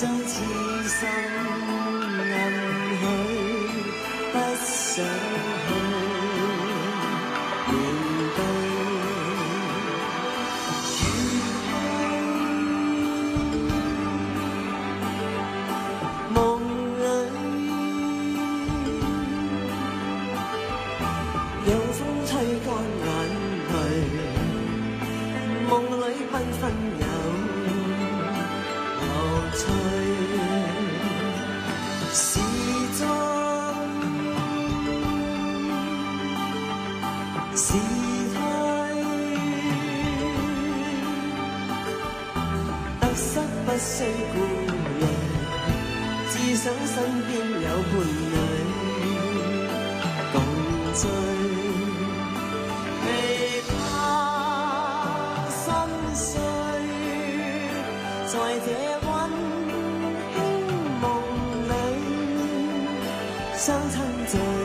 将痴心中。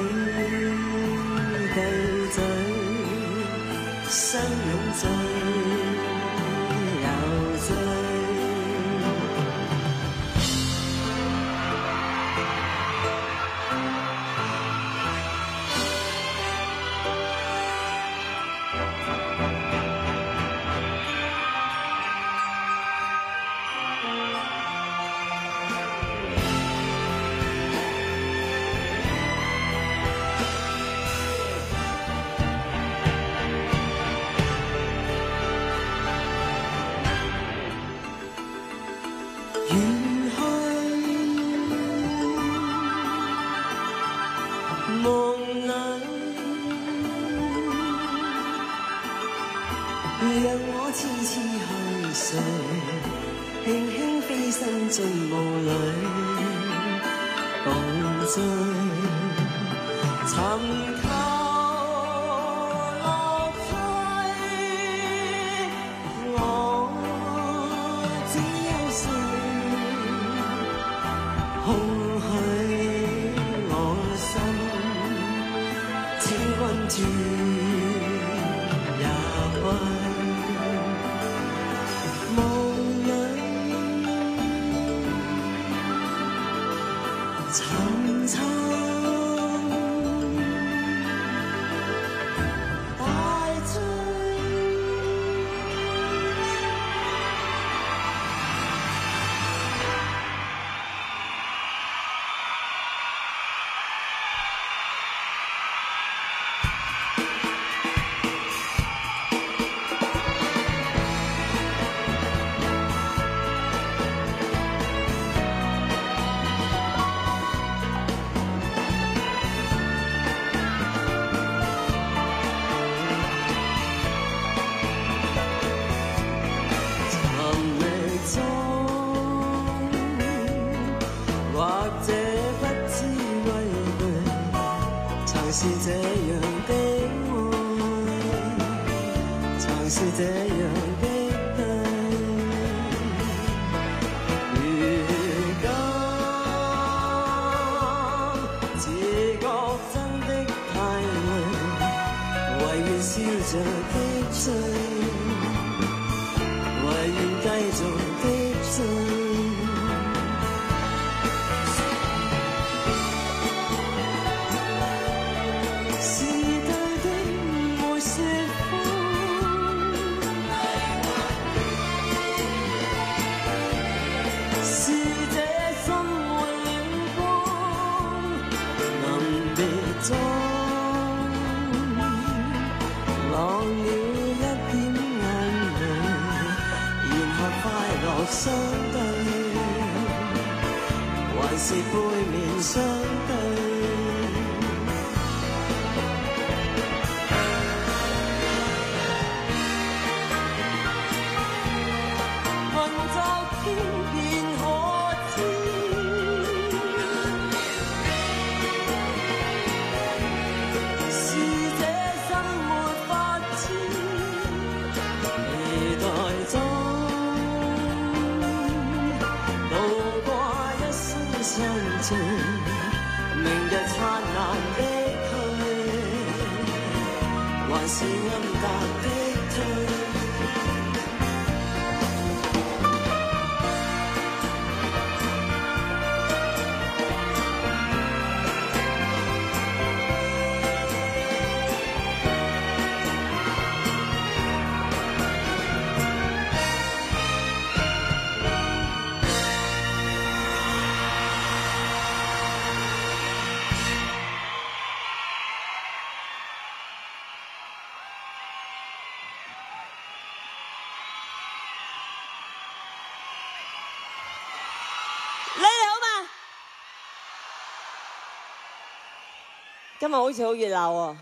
今日好似好熱鬧喎，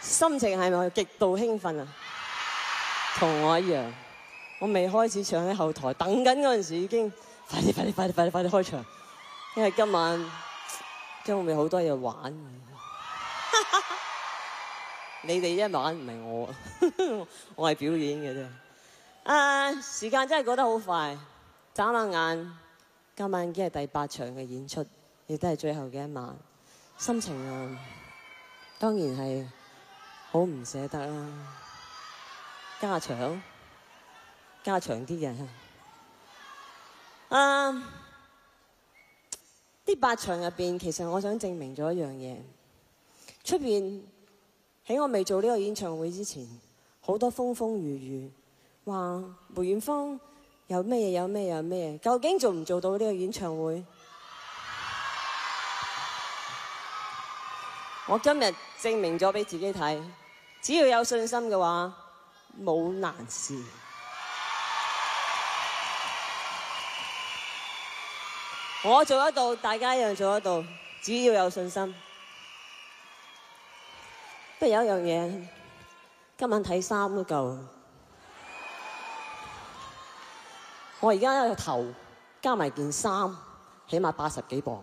心情係咪極度興奮啊？同我一樣，我未開始唱喺後台等緊嗰陣時已經快啲快啲快啲快啲快啲開場，因為今晚今日會好多嘢玩。你哋一晚唔係我，我係表演嘅啫。啊，時間真係過得好快。眨下眼，今晚已經係第八場嘅演出，亦都係最後嘅一晚。心情啊，當然係好唔捨得啦。加場，加長啲嘅。啊，呢八場入邊，其實我想證明咗一樣嘢。出邊喺我未做呢個演唱會之前，好多風風雨雨，話梅艷芳。有咩嘢？有咩有咩？究竟做唔做到呢個演唱會？我今日證明咗俾自己睇，只要有信心嘅話，冇難事。我做得到，大家一樣做得到，只要有信心。不過有一樣嘢，今晚睇衫都夠。我而家個頭加埋件衫，起碼八十幾磅，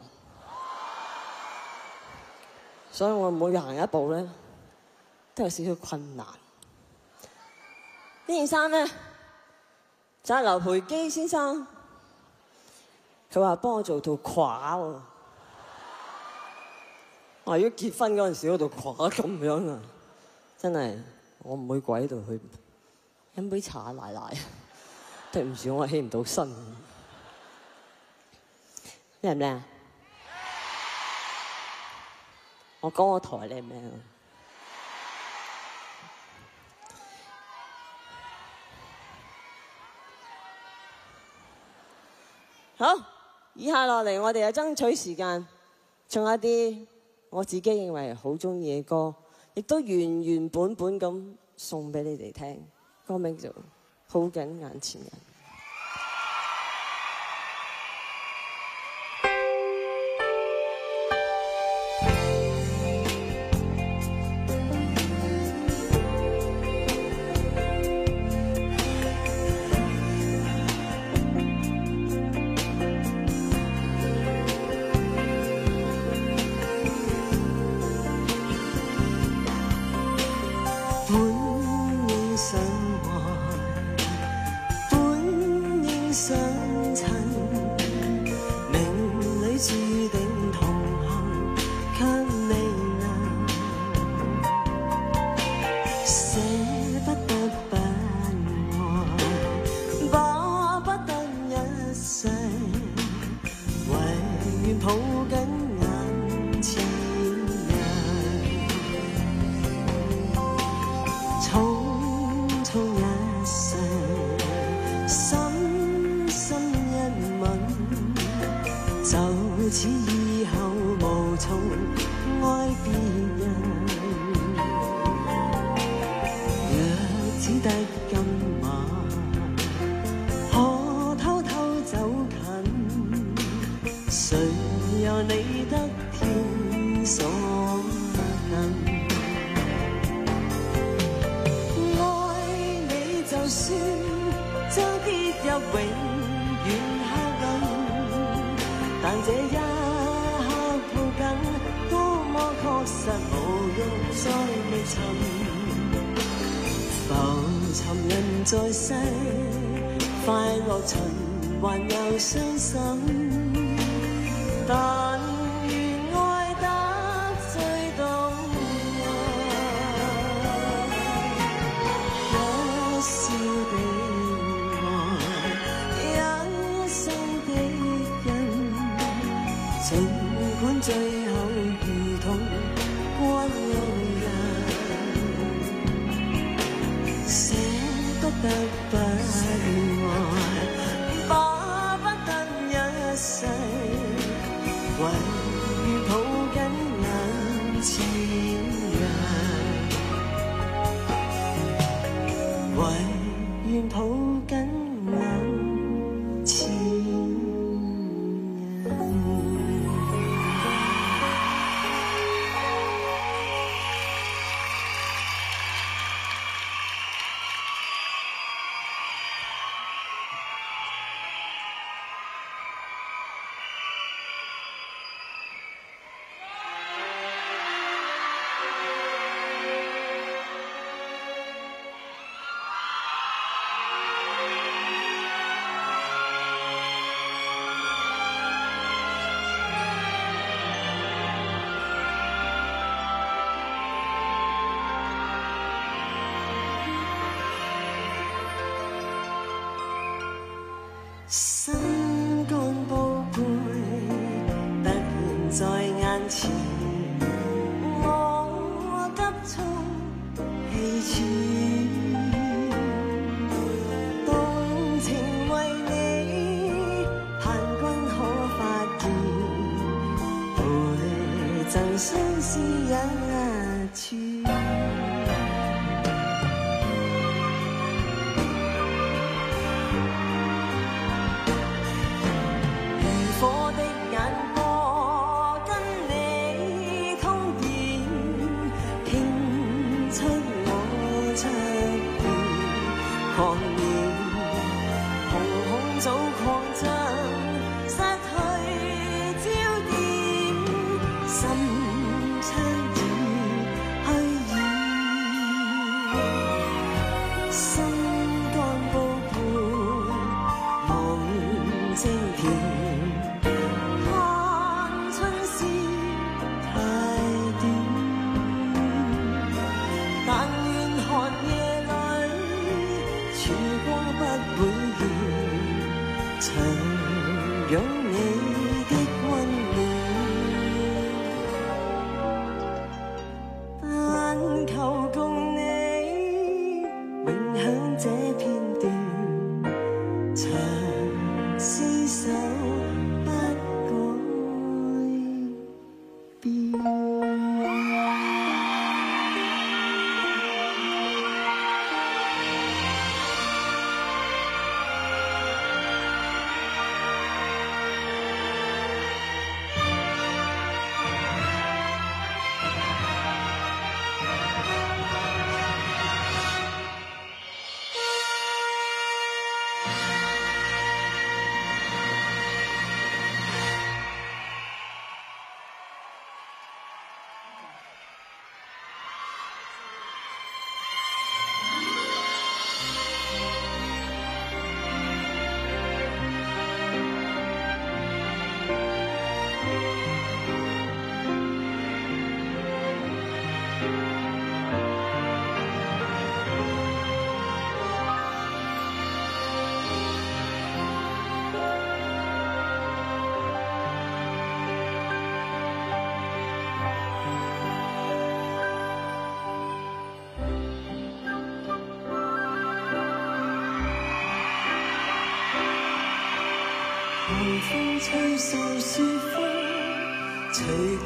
所以我每行一步咧都有少少困難。呢件衫咧就係劉培基先生，佢話幫我做到垮喎。我如果結婚嗰陣時嗰度垮咁樣啊，真係我唔會跪喺度去飲杯茶奶奶。對唔住，我起唔到身。靚唔靚？我講我台靚唔靚？好，以下落嚟，我哋就爭取時間，唱一啲我自己認為好中意嘅歌，亦都原原本本咁送俾你哋聽。歌名就好緊眼前人。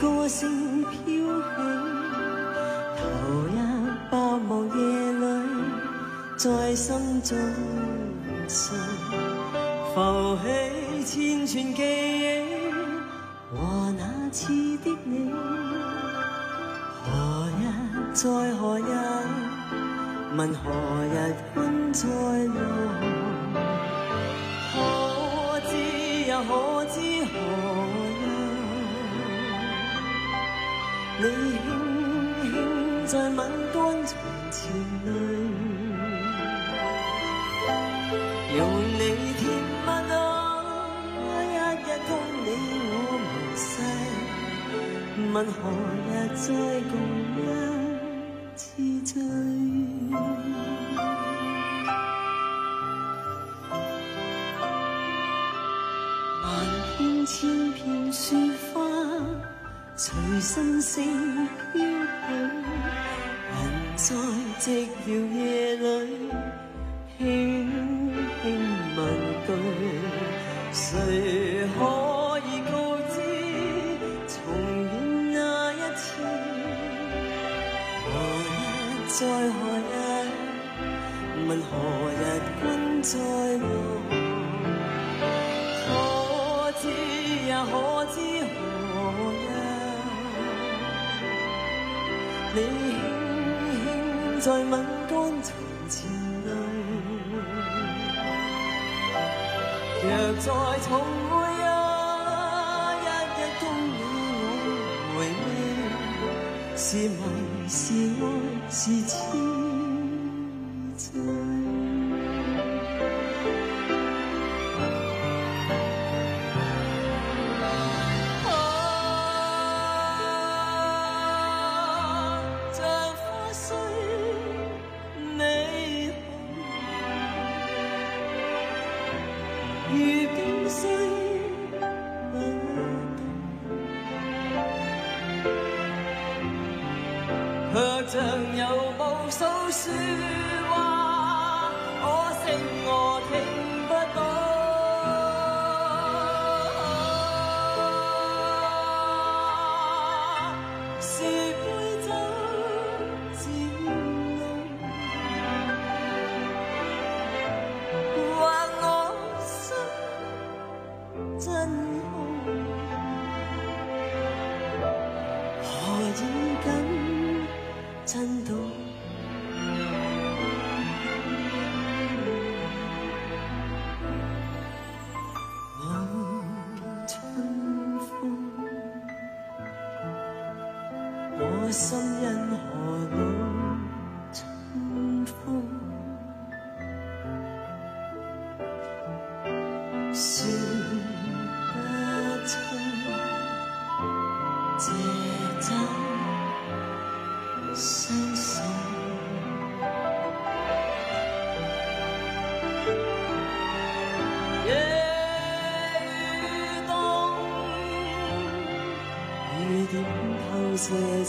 歌声飘起，投入白雾夜里，在心中睡，浮起千串记忆？和那次的你，何日再何日，问何日君再来，可知又可知？你轻轻在吻干从前泪，用你甜蜜我一一跟你我无誓，问何日再共？take you here. 在吻干从前流，若再重会啊，一一通了我回味，是迷是爱是痴。收拾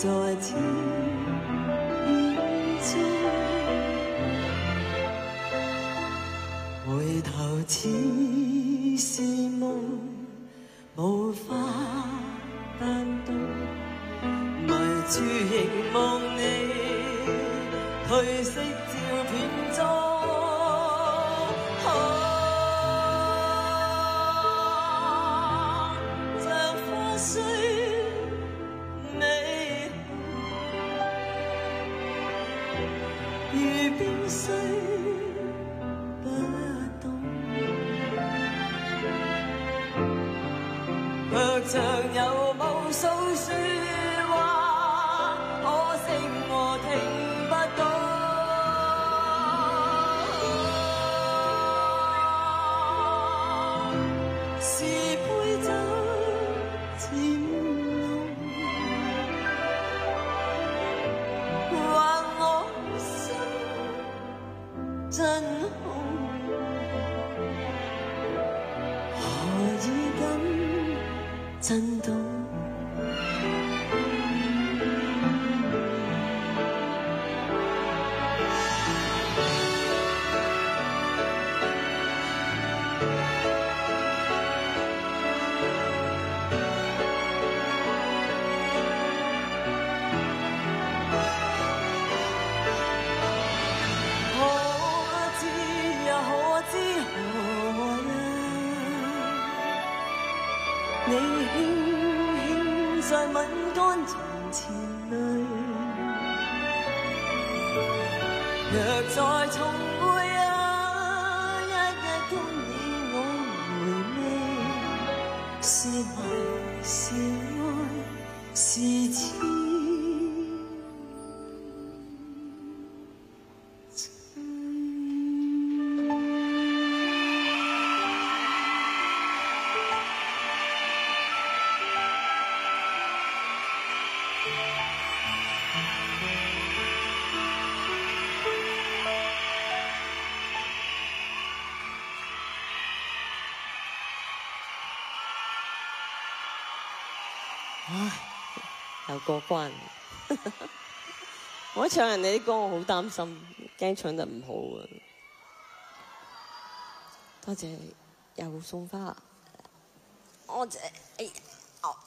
在思念中，回头只是梦，无法担当，迷住凝望你褪色照片中。又過關，我唱人哋啲歌，我好擔心，驚唱得唔好啊！多謝又送花，我謝，哎呀，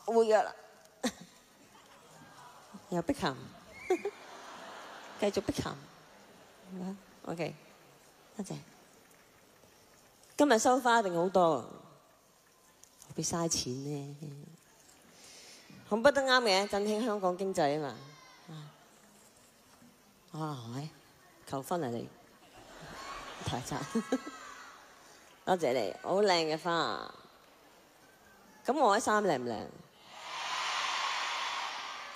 我會噶啦，又碧琴，繼續碧琴，OK，多謝。今日收花一定好多，何必嘥錢呢？咁不得啱嘅，振興香港經濟啊嘛！啊，求婚啊你，太讚！多謝你，好靚嘅花。咁我啲衫靚唔靚？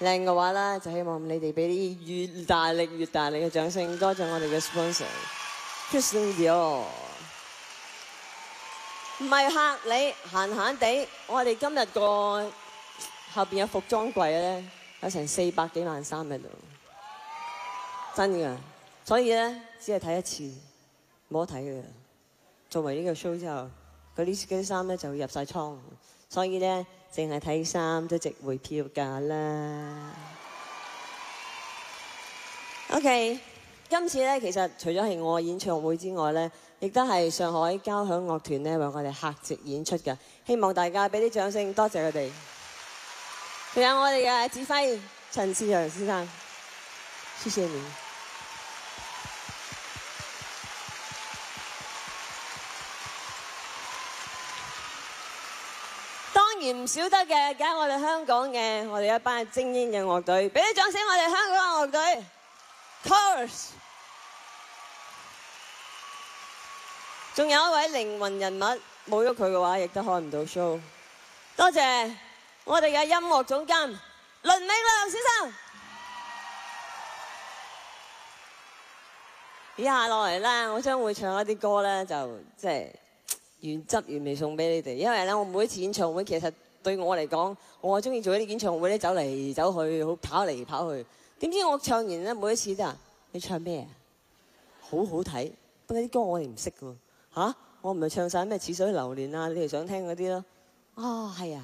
靚嘅話咧，就希望你哋俾啲越大力越大力嘅掌聲，多謝我哋嘅 sponsor，Christian Dior。唔係嚇你，閒閒地，我哋今日個。後邊有服裝櫃咧，有成四百幾萬衫喺度，真噶。所以咧，只係睇一次，冇得睇嘅。做埋呢個 show 之後，嗰啲啲衫咧就會入晒倉。所以咧，淨係睇衫都值回票價啦。OK，今次咧其實除咗係我演唱會之外咧，亦都係上海交響樂團咧為我哋客席演出嘅。希望大家俾啲掌聲，多謝佢哋。仲有我哋嘅指揮陳志陽先生，謝謝你。當然唔少得嘅，梗係我哋香港嘅，我哋一班精英嘅樂隊，俾啲掌聲我哋香港嘅樂隊，Chorus。仲有一位靈魂人物，冇咗佢嘅話，亦都開唔到 show。多謝。我哋嘅音樂總監倫永亮先生，以下落嚟咧，我將會唱一啲歌咧，就即係原汁原味送俾你哋。因為咧，我每一次演唱會，其實對我嚟講，我中意做一啲演唱會咧，走嚟走去，好跑嚟跑去。點知我唱完咧，每一次都話：你唱咩啊？好好睇，不過啲歌我哋唔識㗎喎。嚇，我唔係唱晒咩似水流年啊，你哋想聽嗰啲咯。哦，係啊。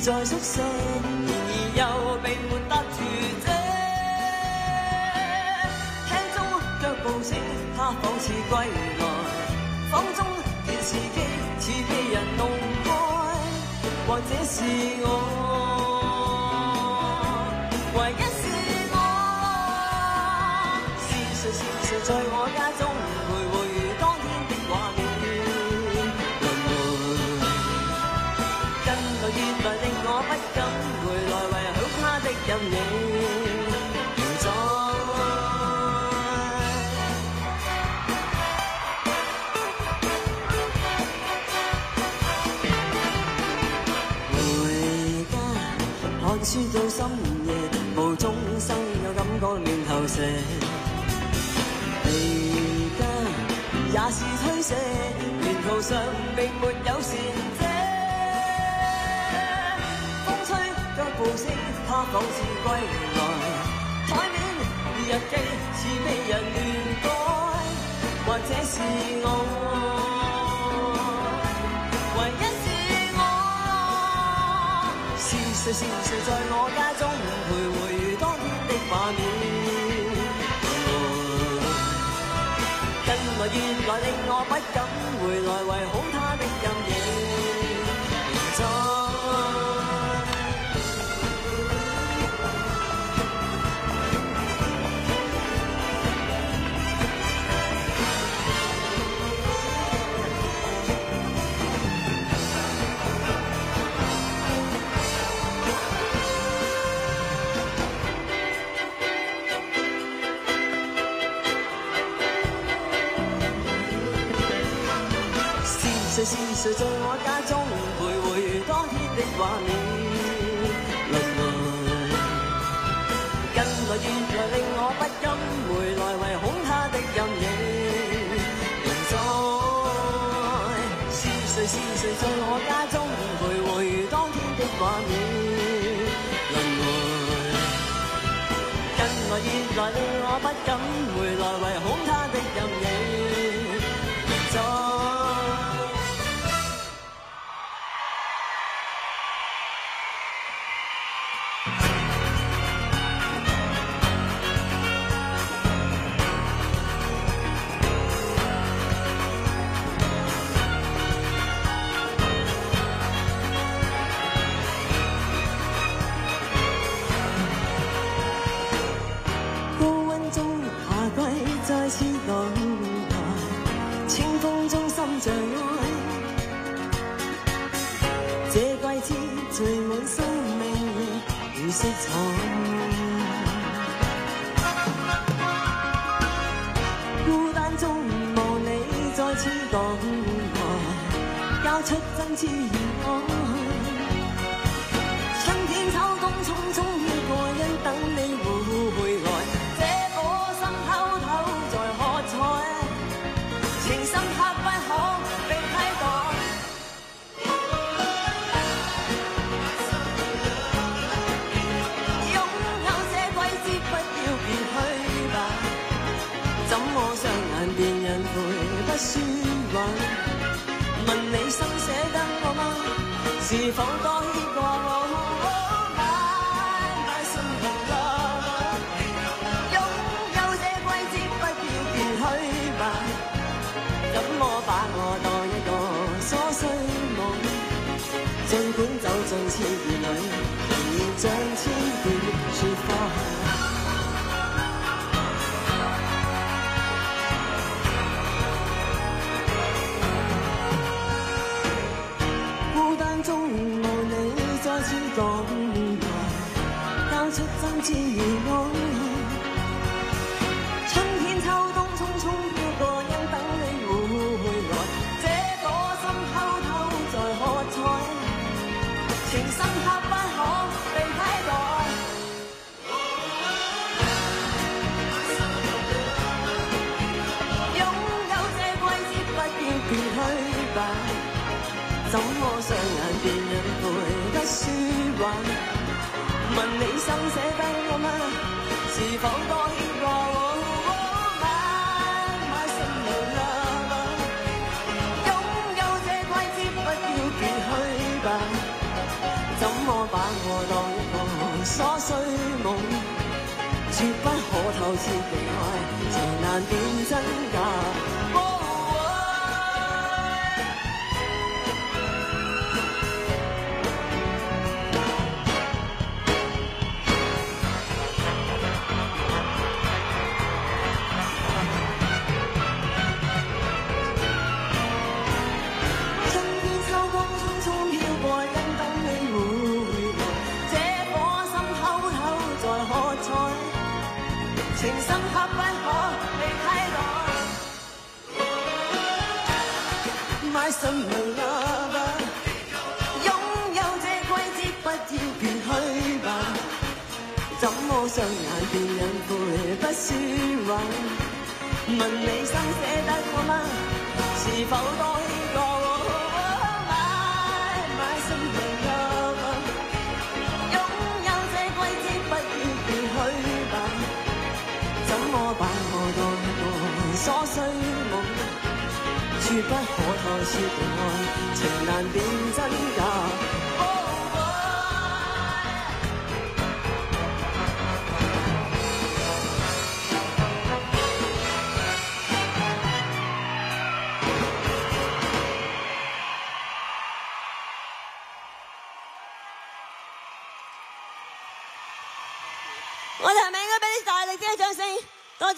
在宿舍，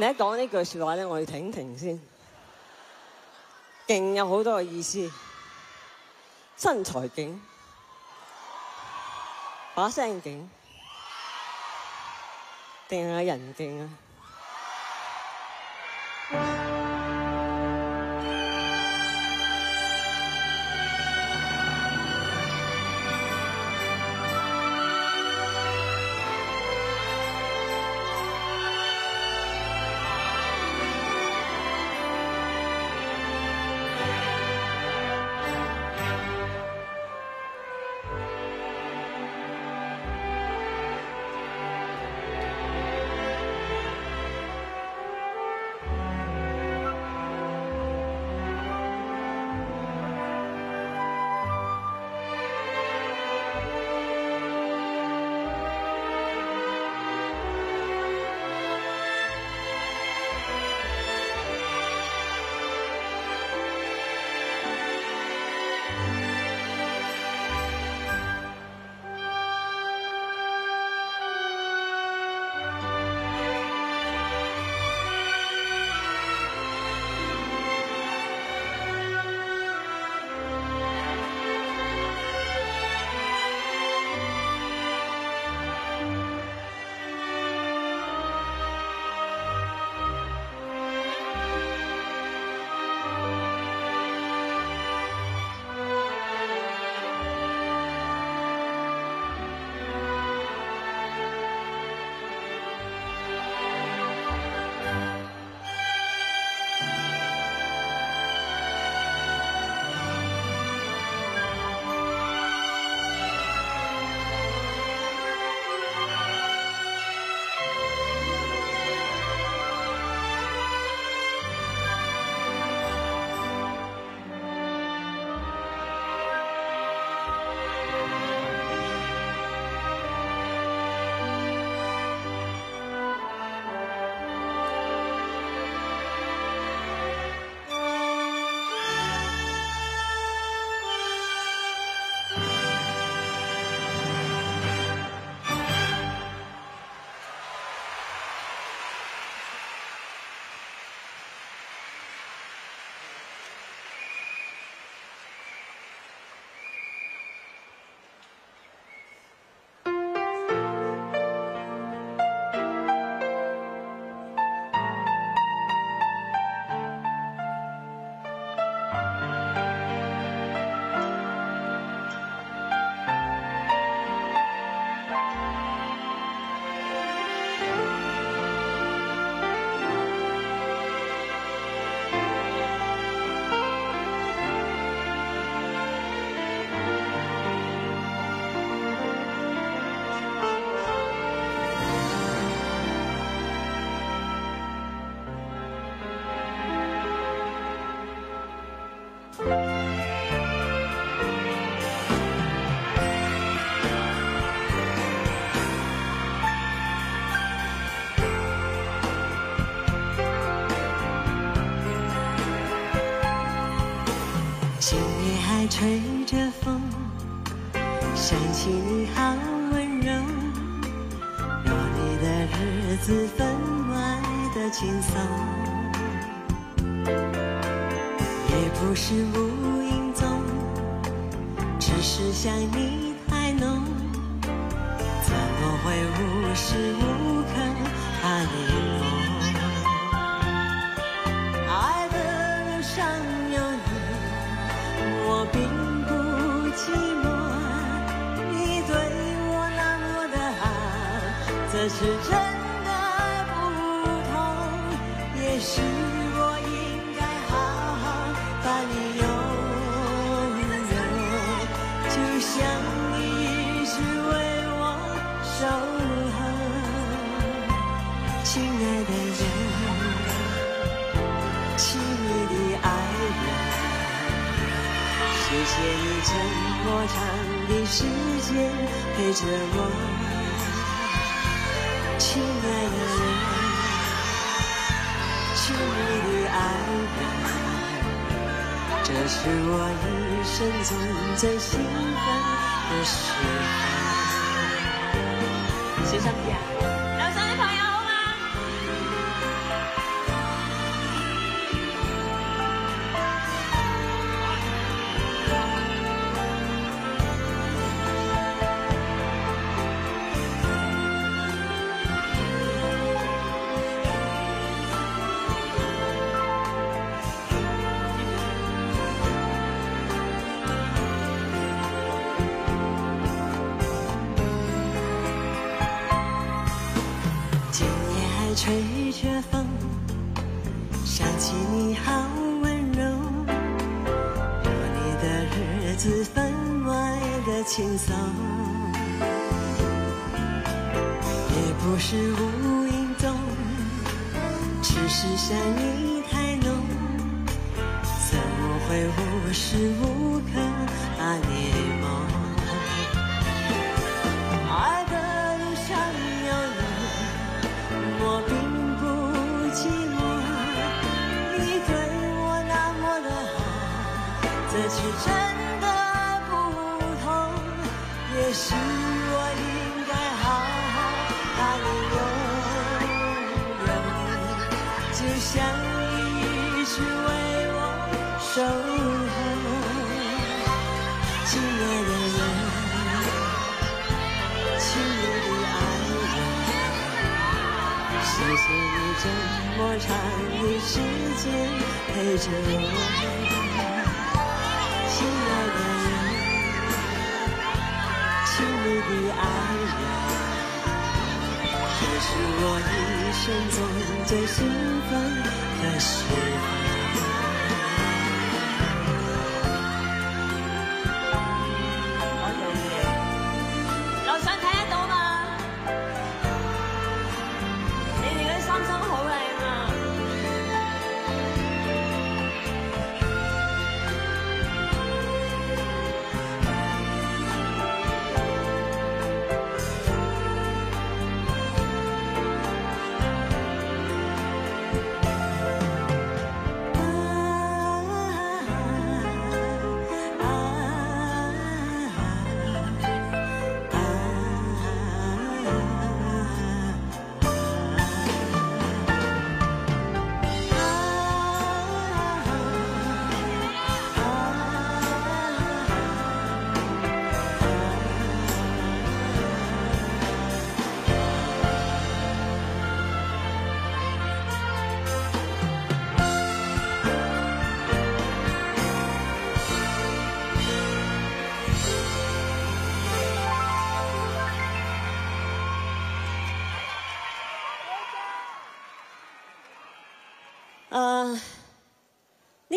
你一講呢句説話咧，我哋停停先，勁有好多嘅意思，身材勁，把聲勁，定係人勁啊！吹着风，想起你好温柔。有你的日子分外的轻松，也不是无影踪，只是想你太浓，怎么会无时无刻把你轻松，也不是无影踪，只是想你太浓，怎么会无时无刻把你亲爱的，亲爱的人，这是我一生中最兴奋的时候。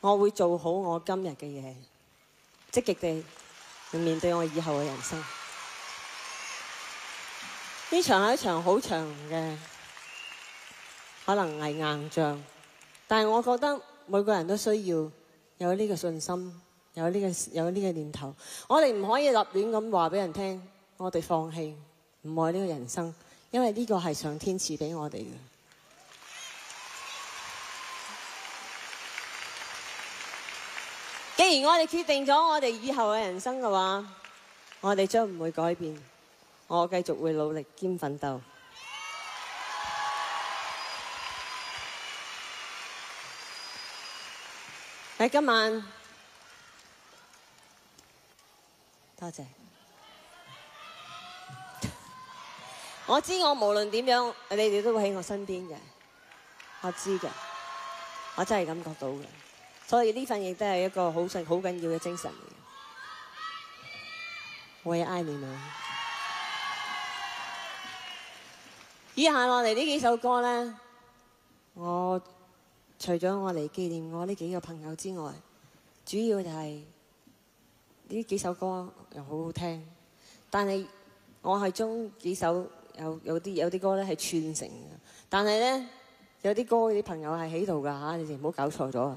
我會做好我今日嘅嘢，積極地去面對我以後嘅人生。呢場係一場好長嘅，可能係硬仗，但係我覺得每個人都需要有呢個信心，有呢個有呢个念頭。我哋唔可以立亂咁話俾人聽，我哋放棄唔愛呢個人生，因為呢個係上天賜俾我哋嘅。既然我哋決定咗我哋以後嘅人生嘅話，我哋將唔會改變，我繼續會努力兼奮鬥。喺今晚，多謝。我知我無論點樣，你哋都會喺我身邊嘅，我知嘅，我真係感覺到嘅。所以呢份亦都係一個好重好緊要嘅精神嚟。我也愛你們。以下落嚟呢幾首歌咧，我除咗我嚟紀念我呢幾個朋友之外，主要就係呢幾首歌又好好聽，但係我係中幾首有有啲有啲歌咧係串成嘅，但係咧有啲歌啲朋友係喺度㗎嚇，你哋唔好搞錯咗啊！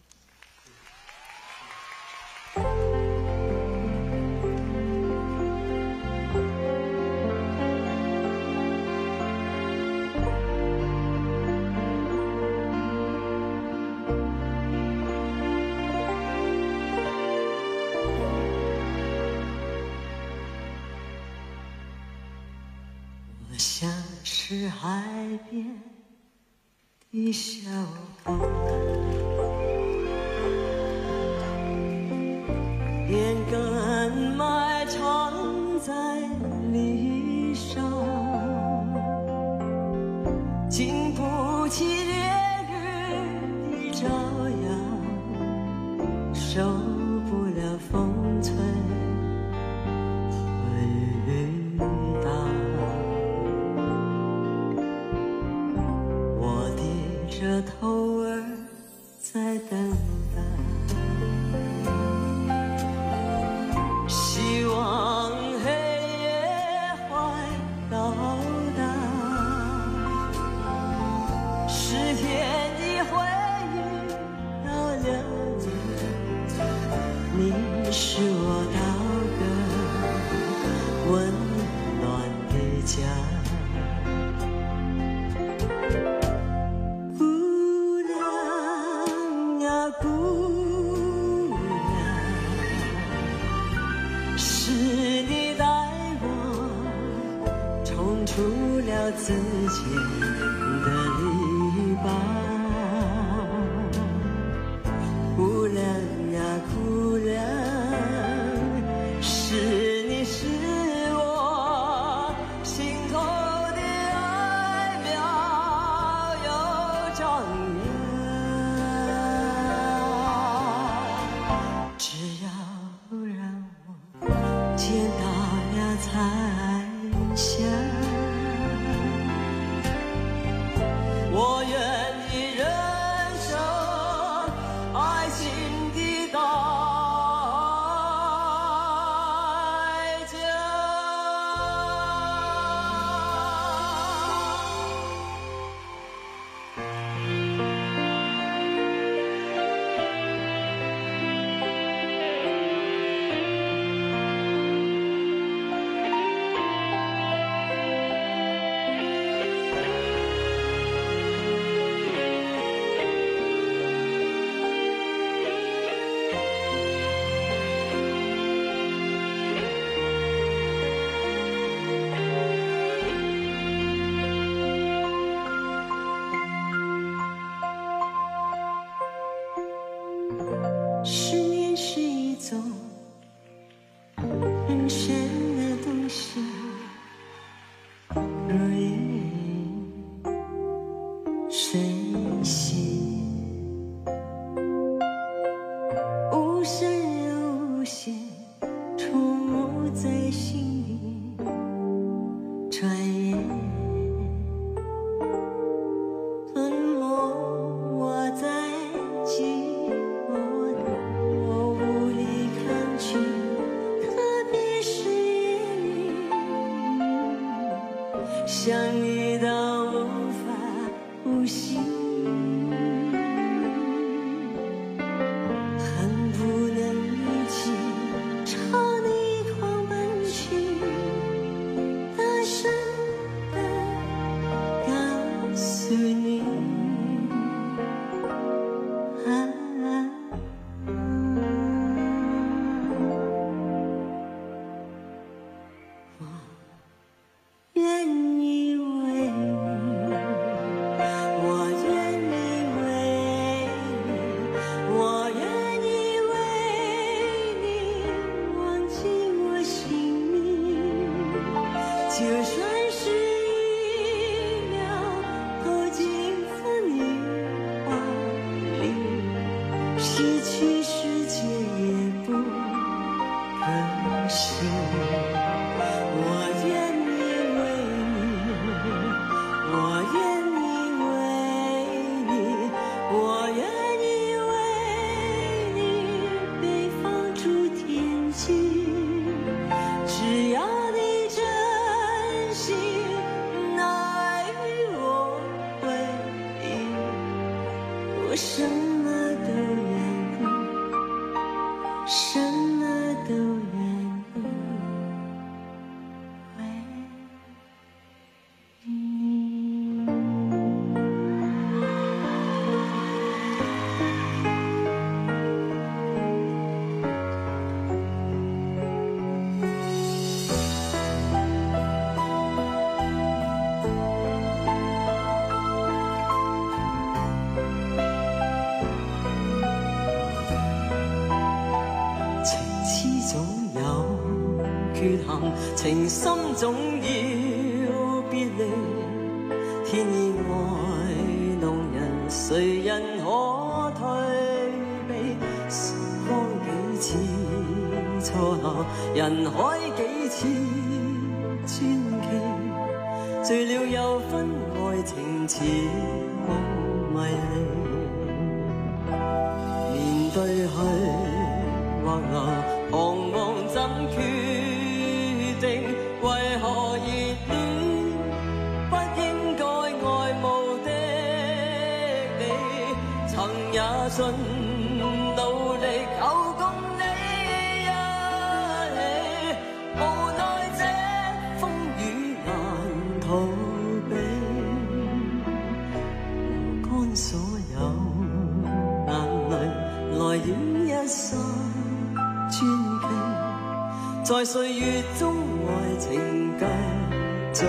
边的小总要别离，天意外弄人，谁人可退避？时光几次错下，人海几次传奇，醉了又分爱情似梦迷离，面对去或留，彷徨怎决？在岁月中。爱情继续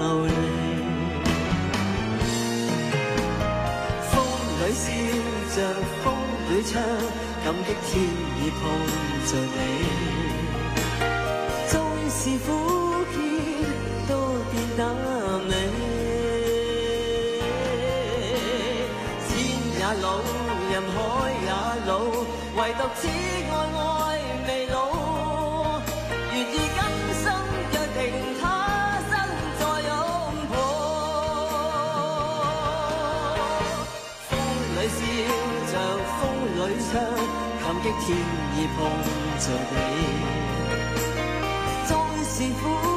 流离，风里笑着，风里唱，感激天意碰着你。纵是苦涩，都变得美。天也老，人海也老，唯独此爱天意碰着你，纵是苦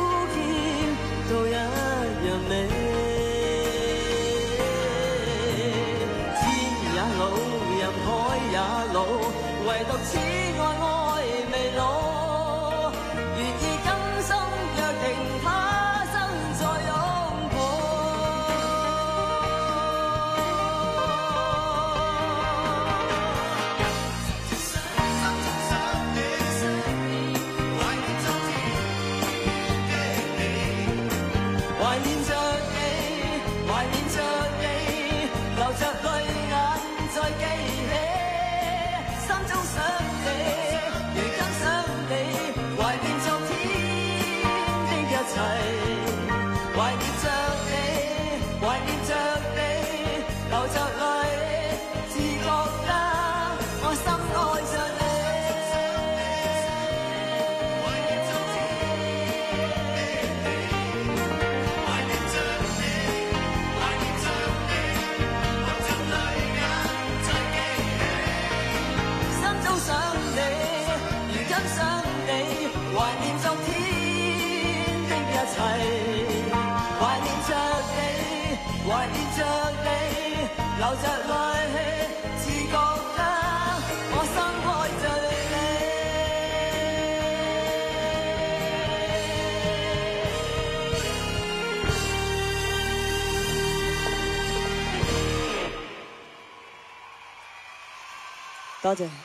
流着泪，自觉得我心爱着你。多谢。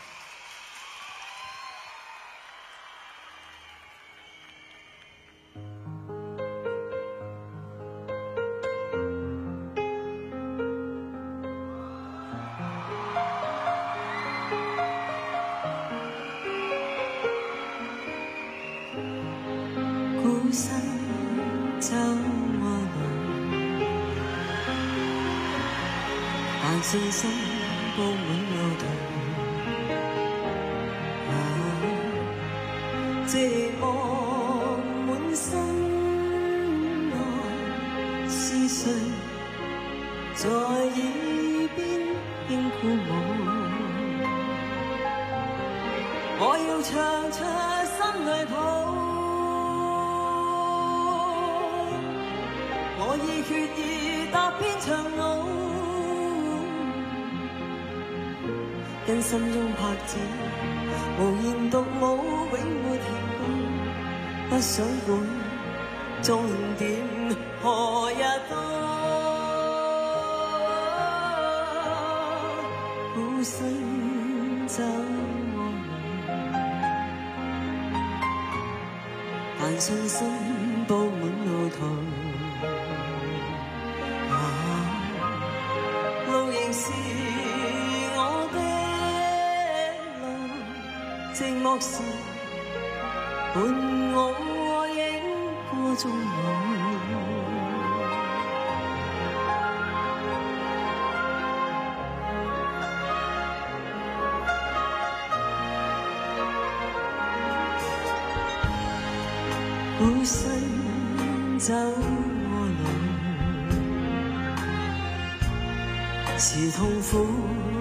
痛苦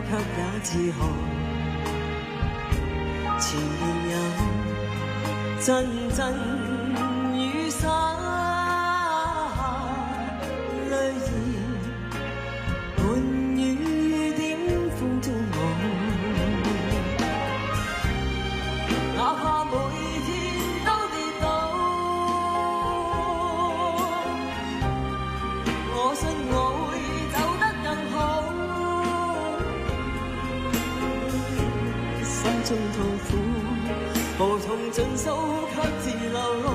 却也自豪。前面有阵阵雨伞。尽痛苦，何从尽收？独自流浪，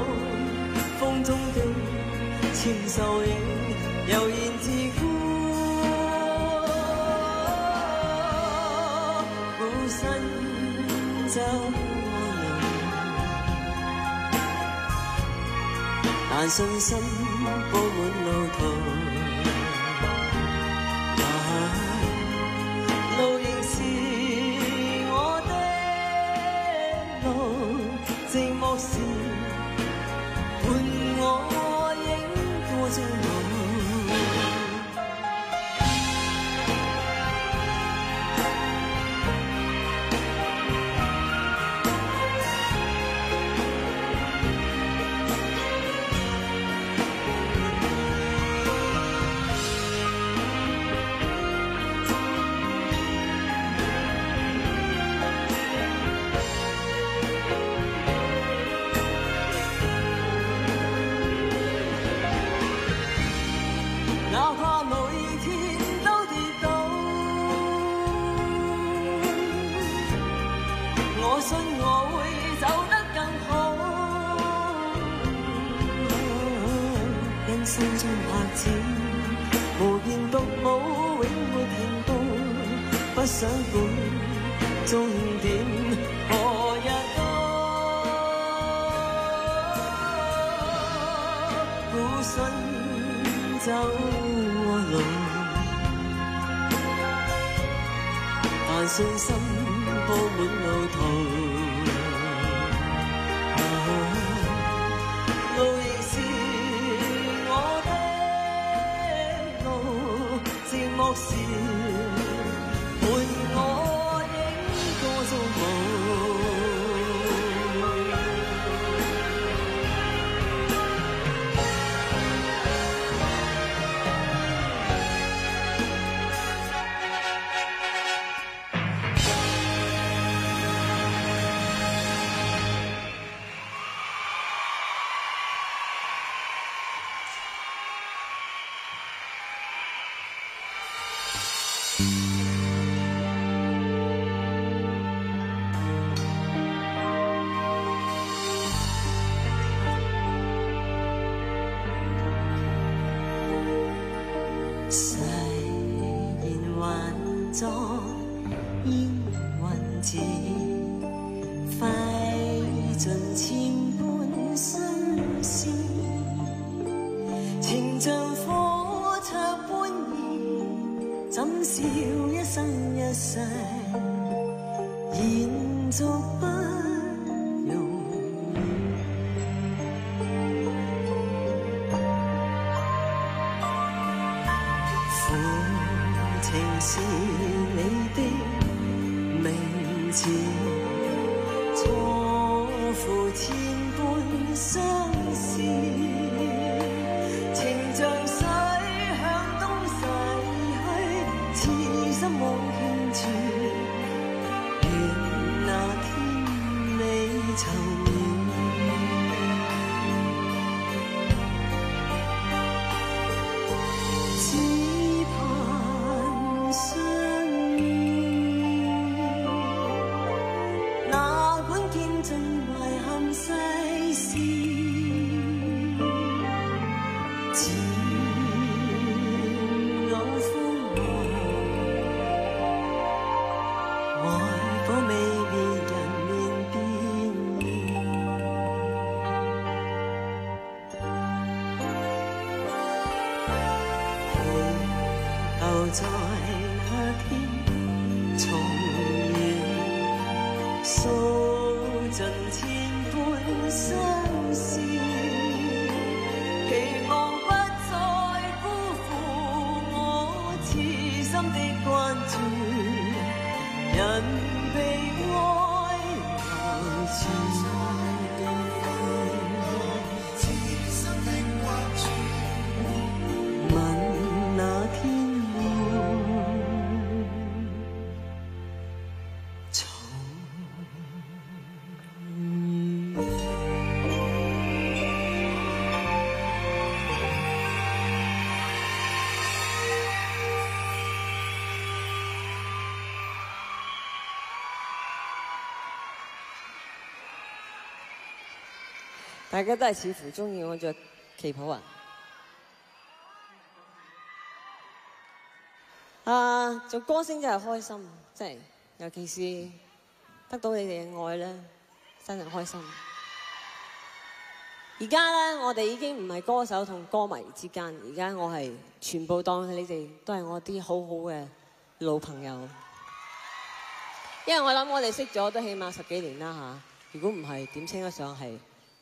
风中的纤瘦影，悠然自顾。孤身走，但信心布满路途。大家都係似乎中意我着旗袍啊！啊，做歌星真係開心，即係，尤其是得到你哋嘅愛咧，真係開心。而家咧，我哋已經唔係歌手同歌迷之間，而家我係全部當你哋都係我啲好好嘅老朋友。因為我諗我哋識咗都起碼十幾年啦嚇，如果唔係點稱得上係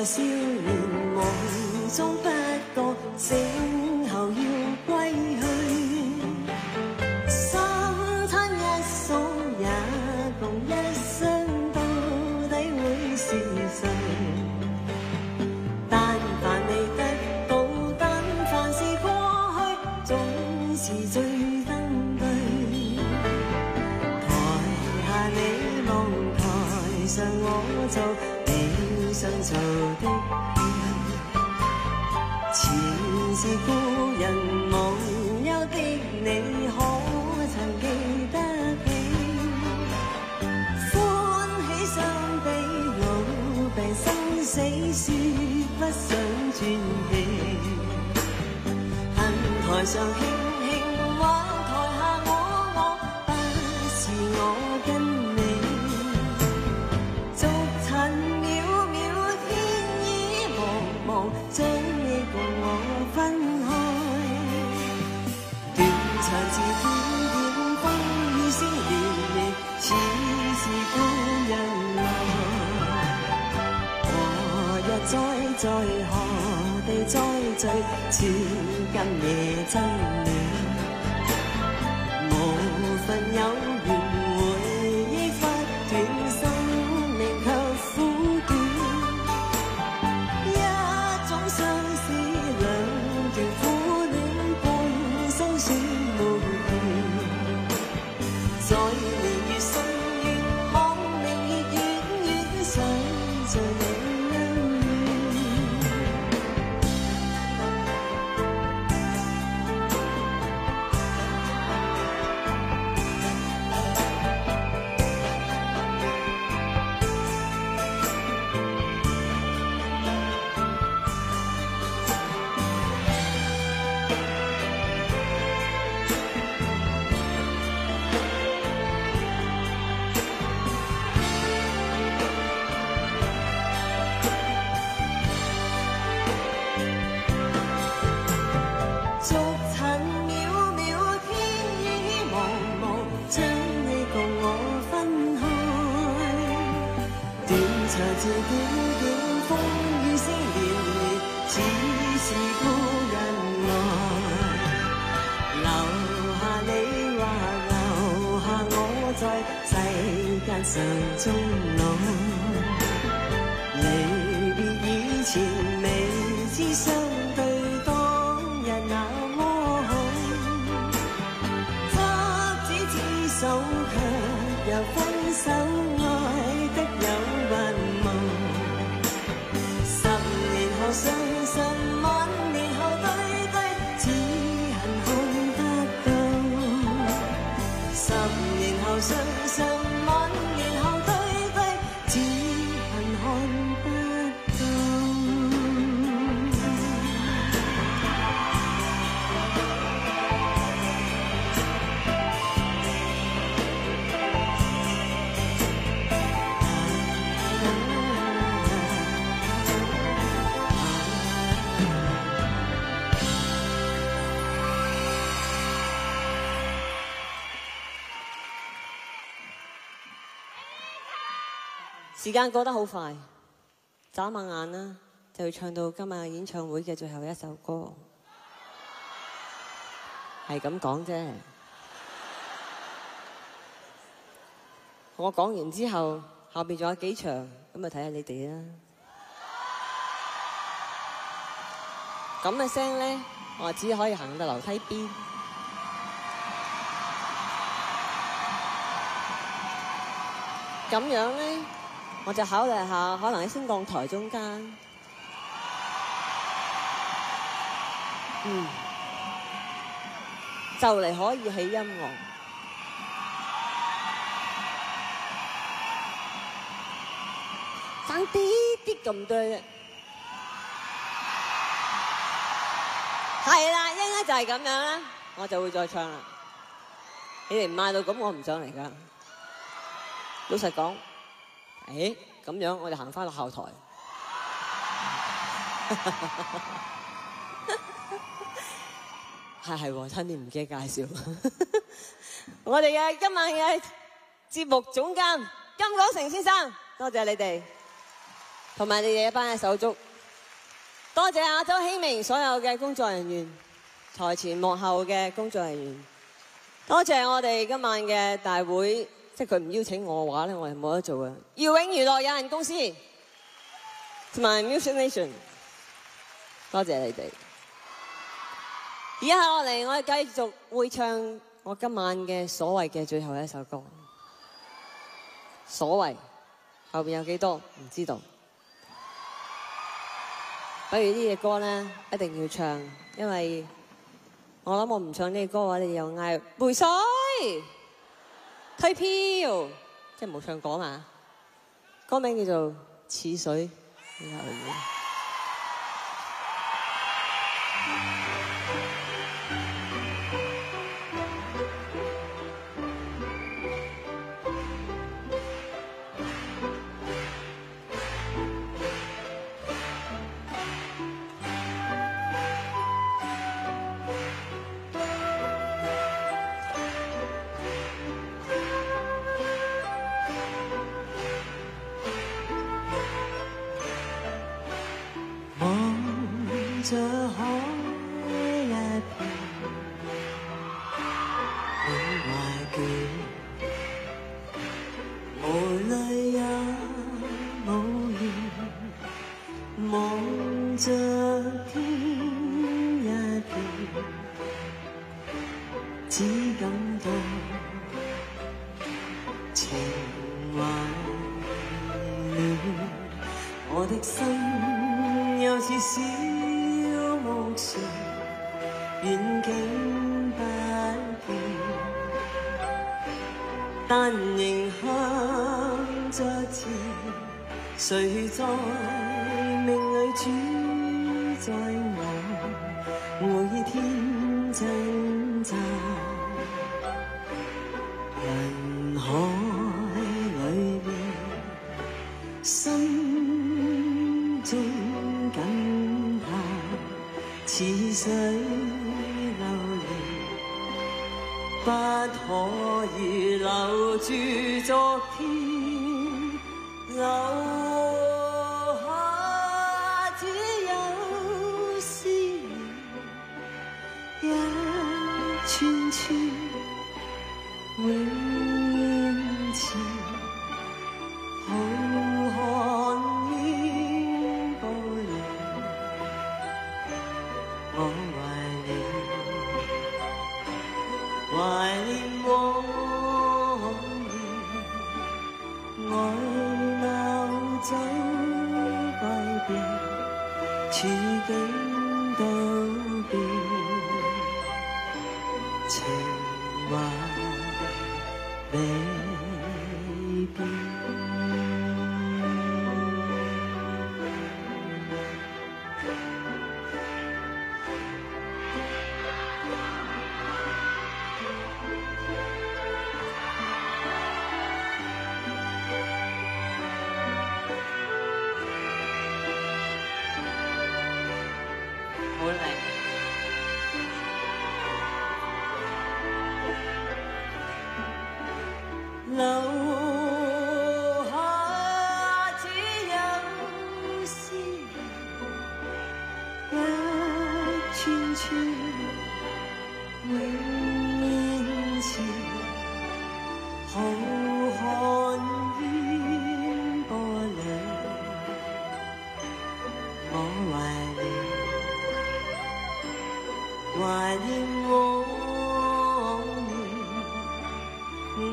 在少年梦中不觉醒。想傳奇。恨台上卿在何地再聚，似今夜真暖。无份有時間過得好快，眨下眼啦，就唱到今晚嘅演唱會嘅最後一首歌，係咁講啫。我講完之後，後邊仲有幾場，咁啊睇下你哋啦。咁嘅聲咧，我只可以行到樓梯邊。咁樣咧，我就考慮下，可能喺升降台中間，嗯，就嚟可以起音樂。爭啲啲咁多啫，係啦，應該就係咁樣啦，我就會再唱啦。你哋唔嗌到咁，我唔上嚟噶。老實講，誒咁樣我哋行翻落後台，係係喎，差啲唔記得介紹。我哋嘅今晚嘅節目總監金廣成先生，多謝你哋，同埋你哋一班嘅手足，多謝亞洲希明所有嘅工作人員、台前幕後嘅工作人員，多謝我哋今晚嘅大會。即係佢唔邀請我嘅話咧，我係冇得做嘅。耀永娛樂有限公司同埋 Music Nation，多謝你哋。而家下落嚟，我哋繼續會唱我今晚嘅所謂嘅最後一首歌。所謂後邊有幾多唔知道，不如呢隻歌咧一定要唱，因為我諗我唔唱呢隻歌嘅話，你哋又嗌背水。推票，即係冇唱歌嘛？歌名叫做《似水》。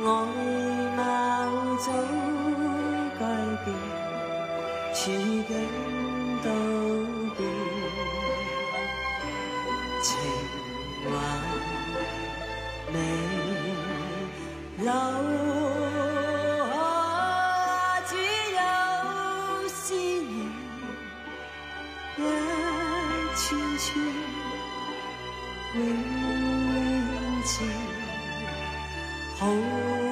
外貌早改变，处境都变，情话未留下，只有思念，一串串永缠。好。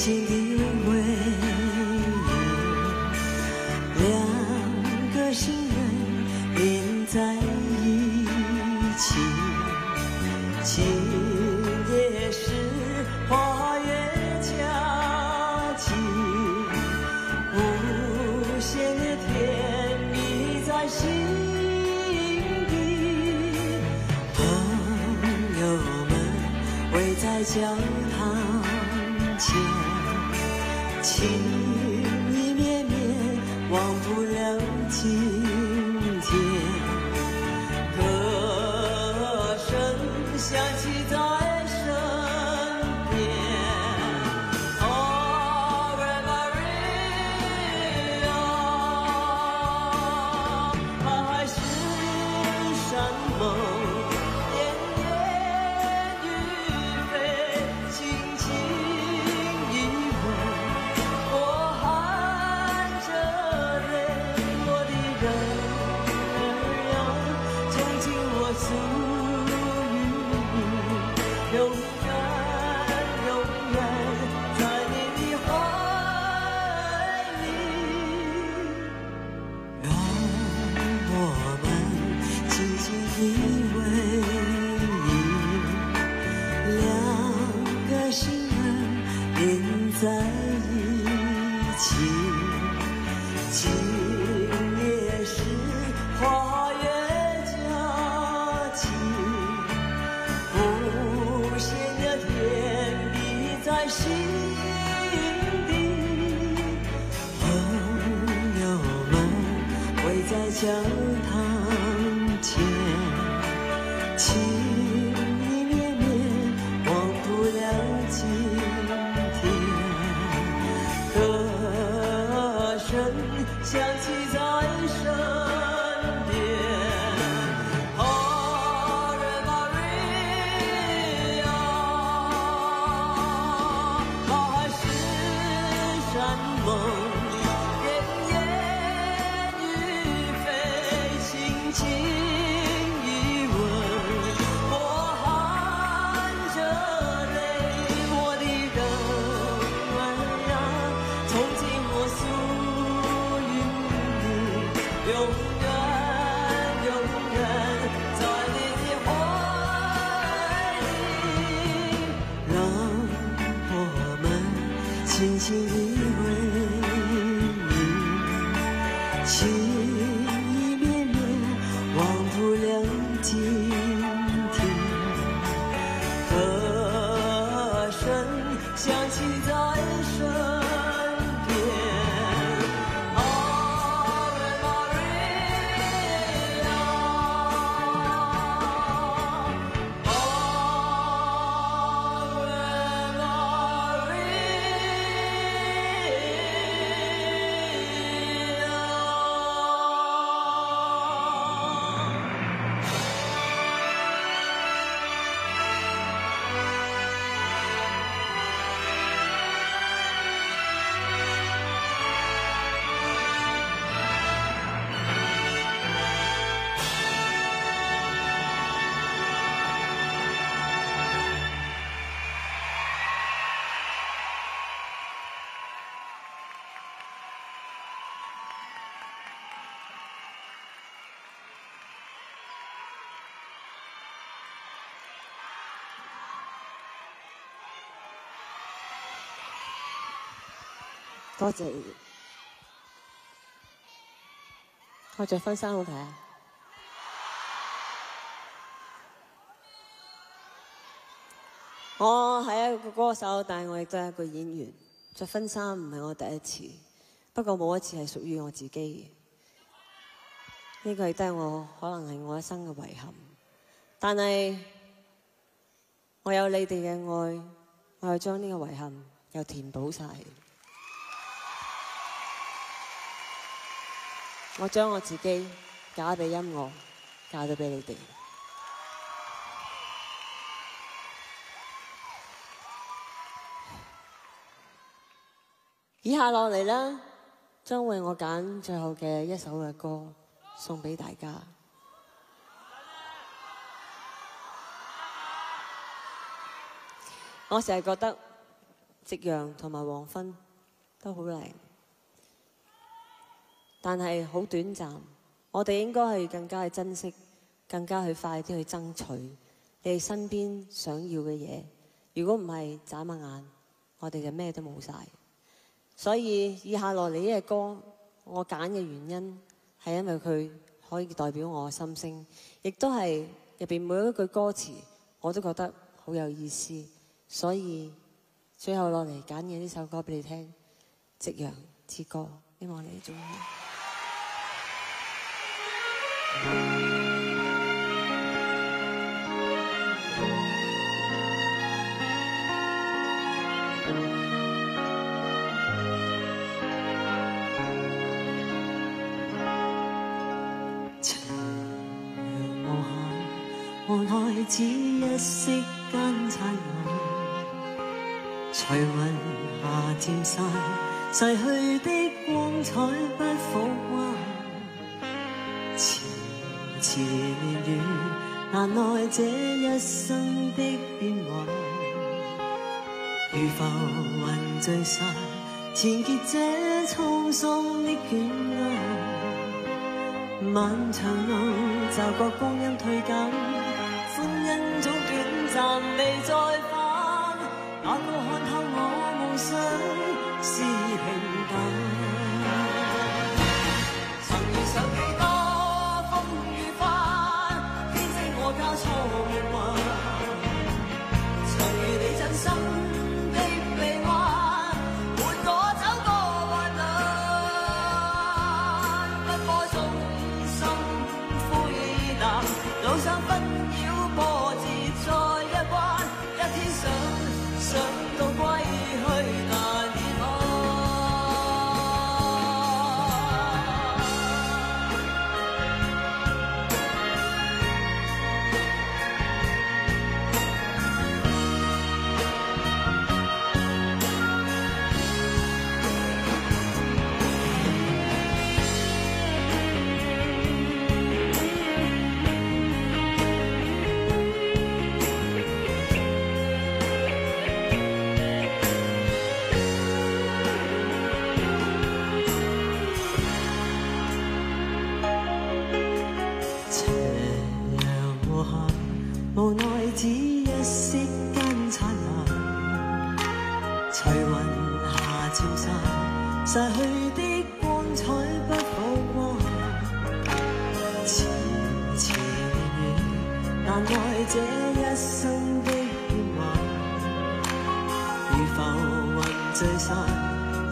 心底多謝你。我着婚紗好睇啊！我係一個歌手，但係我亦都係一個演員。着婚紗唔係我第一次，不過冇一次係屬於我自己。呢、個亦都係我可能係我一生嘅遺憾。但係我有你哋嘅愛，我又將呢個遺憾又填補晒。我將我自己嫁俾音樂，嫁咗俾你哋。以下落嚟呢，將為我揀最後嘅一首嘅歌，送俾大家。我成日覺得夕陽同埋黃昏都好靚。但係好短暫，我哋應該去更加去珍惜，更加去快啲去爭取你哋身邊想要嘅嘢。如果唔係眨下眼，我哋就咩都冇晒。所以以下落嚟呢隻歌，我揀嘅原因係因為佢可以代表我嘅心聲，亦都係入边每一句歌詞我都覺得好有意思。所以最後落嚟揀嘅呢首歌俾你聽，《夕陽之歌》，希望你中意。开始一息间灿烂，随云霞渐散，逝去的光彩不复还。迟迟年月难耐这一生的变幻，如浮云聚散，缠结这沧桑的眷恋。漫长路就觉光阴退减。暂离再返，眼目看透我梦想是平。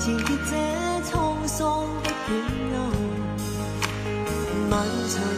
迎结这沧桑的圈套漫长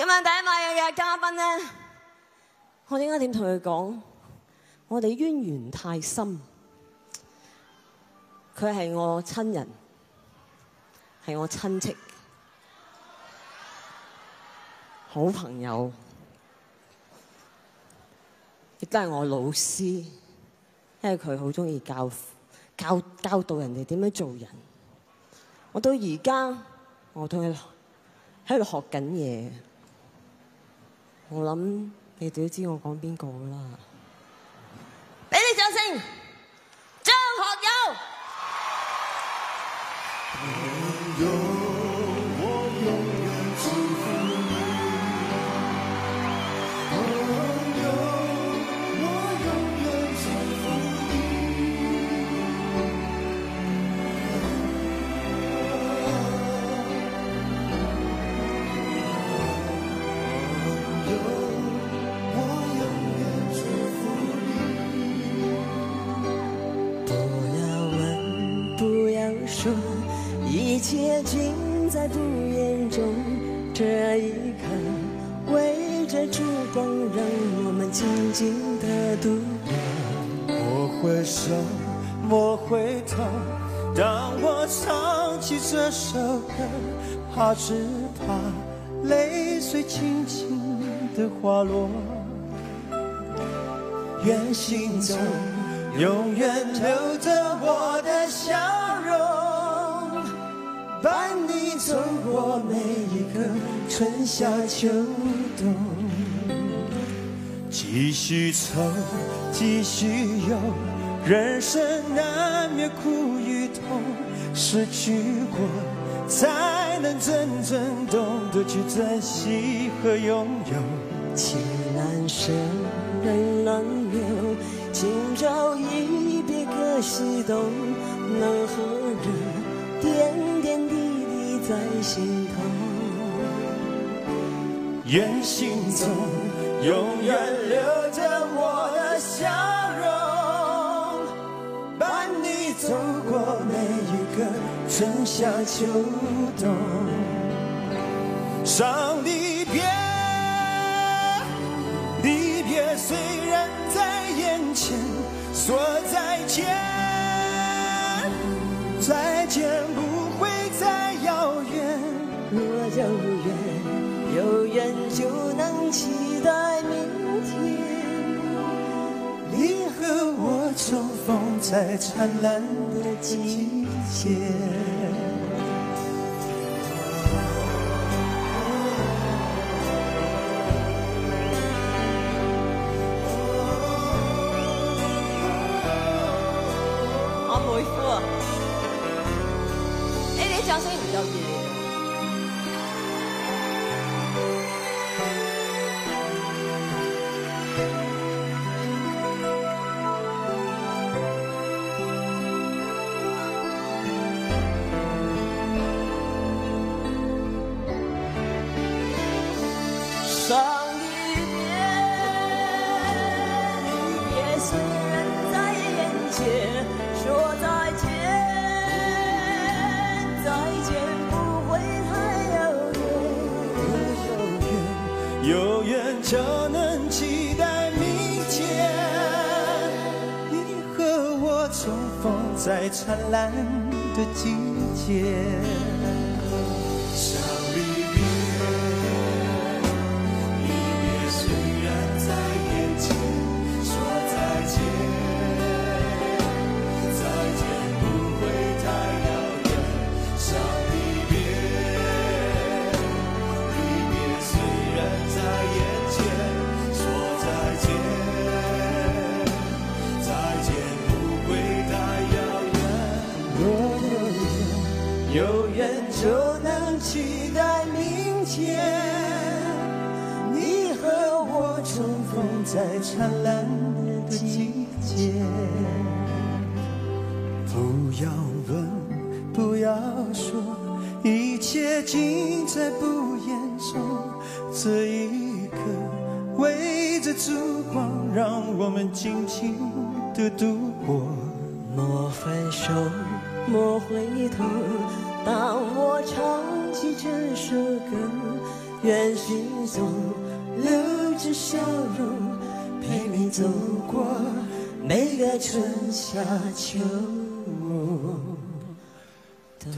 咁啊！第一晚嘅嘉賓咧，我應該點同佢講？我哋淵源太深，佢係我親人，係我親戚，好朋友，亦都係我老師，因為佢好中意教教教導人哋點樣做人。我到而家，我同佢喺度學緊嘢。我諗你哋都知我講邊個啦。不言中这一刻为着烛光让我们静静的度过莫回首莫回头当我唱起这首歌怕只怕泪水轻轻的滑落愿心中永远留着我的笑伴你走过每一个春夏秋冬。继续走，继续游，人生难免苦与痛，失去过才能真正懂得去珍惜和拥有。情难舍，人难留，今朝一别各西东，能和人点点在心头。愿心中永远留着我的笑容，伴你走过每一个春夏秋冬。伤离别，离别虽然在眼前，说再见，再见不。有缘，有缘就能期待明天。你和我重逢在灿烂的季节。我妹夫啊，你哋啲掌聲唔夠熱烈。灿烂的季节。静静的度过。莫分手，莫回头。当我唱起这首歌，愿心中留着笑容，陪你走过每个春夏秋冬。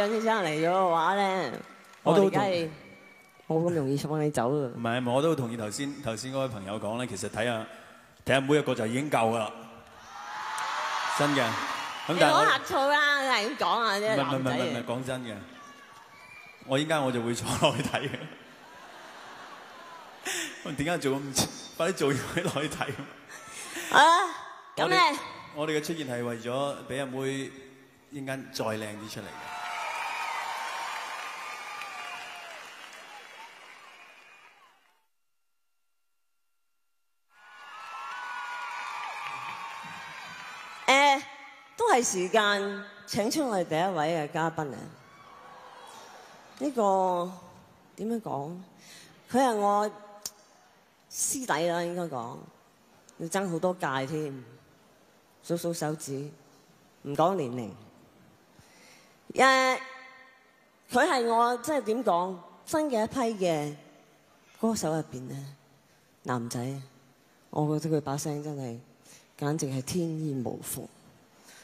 張先生嚟咗嘅話咧，我都係冇咁容易放你走啊！唔係，我都同意頭先頭先嗰位朋友講咧，其實睇下睇下每一個就已經夠噶啦，真嘅。咁你但係我好呷醋啦，係咁講啊，唔啫，係唔係唔係唔係。講真嘅，我依家我就會坐落去睇嘅。我點解做咁遲？快啲做咗落去睇。好啦，咁我哋咧，我哋嘅出現係為咗俾阿妹依間再靚啲出嚟嘅。誒，都係時間請出我哋第一位嘅嘉賓啊！呢個點樣講？佢係我師弟啦，應該講要爭好多屆添，數數手指。唔講年齡。誒，佢係我即係點講新嘅一批嘅歌手入邊咧，男仔，我覺得佢把聲真係簡直係天衣無縫。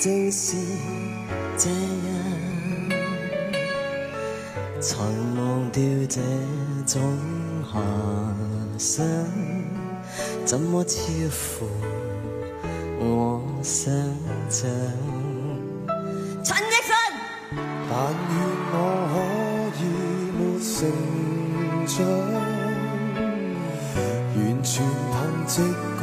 正是这样，曾忘掉这种遐想，怎么超乎我想象？陈奕迅。但愿我可以没成长，完全凭直觉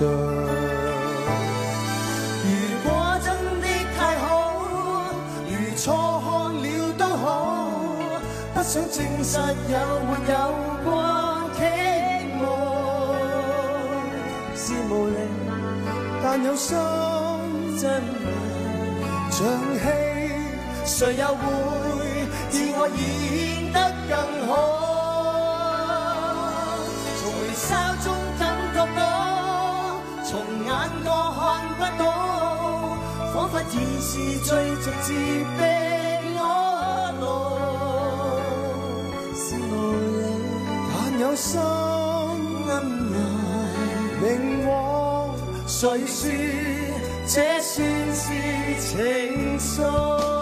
如果真的太好，如錯看了都好，不想證實有沒有過期望，是無力，但有心真像戲，誰又會自我演得更好？從微笑中，眼角看不到，仿佛已是最直接的裸露，是无理，但有心暗来明往，谁说这算是情愫？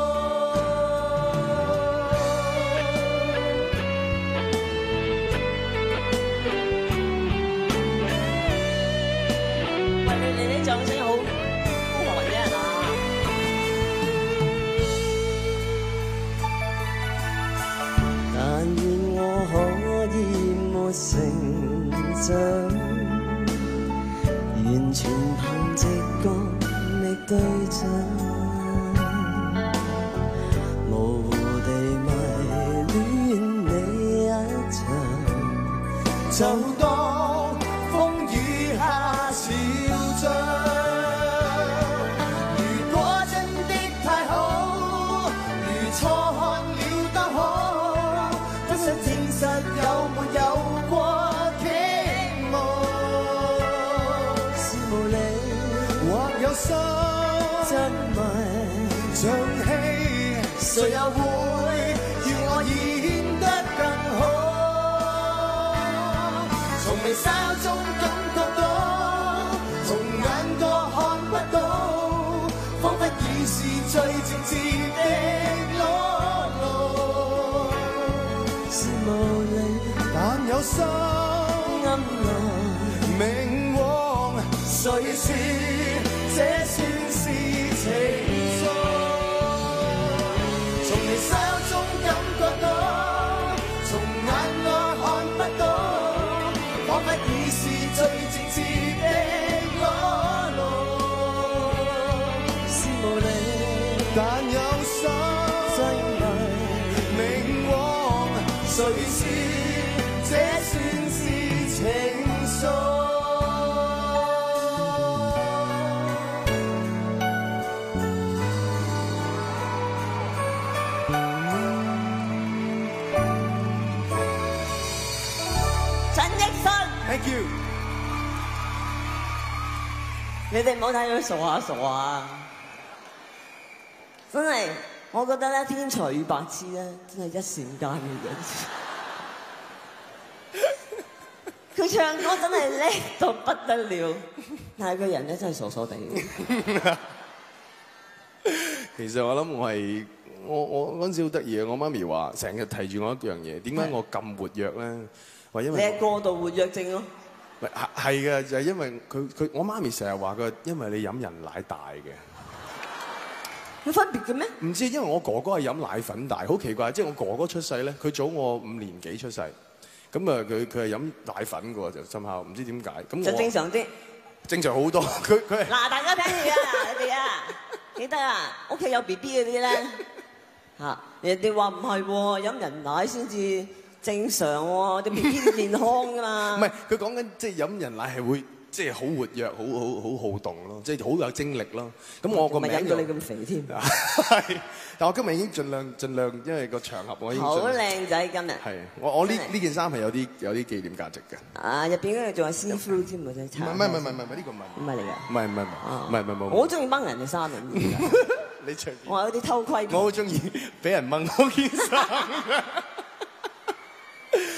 唔好睇佢傻下傻下，真係，我覺得咧天才與白痴咧，真係一線間嘅人。佢唱歌真係叻到不得了，但係個人咧真係傻傻地。其實我諗我係我我嗰陣時好得意啊！我媽咪話成日提住我一樣嘢，點解我咁活躍咧？話因你係為過度活躍症咯。唔係係係嘅，就係因為佢佢我媽咪成日話佢，因為你飲人奶大嘅。有分別嘅咩？唔知，因為我哥哥係飲奶粉大，好奇怪。即係我哥哥出世咧，佢早我五年幾出世，咁啊佢佢係飲奶粉嘅喎，就深刻唔知點解。咁就正常啲。正常好多，佢佢嗱，大家聽住啊，你哋啊，記得啊，屋企有 B B 嗰啲咧嚇，人哋話唔係喎，飲人奶先至正常喎，啲 B B 健康噶嘛。唔係佢講緊即係飲人奶係會即係好活躍、好好好好動咯，即係好有精力咯。咁我個咪名就飲到你咁肥添，係，但我今日已經盡量盡量，因為個場合我已經好靚仔今日。係我我呢呢件衫係有啲有啲紀念價值嘅。啊，入邊嗰個仲有 see through 添喎，真係唔係唔係唔係唔係呢個唔係唔係嚟㗎。唔係唔係唔係唔係冇。我好中意掹人哋衫啊！你隨便。我有啲偷窺。我好中意俾人掹我件衫。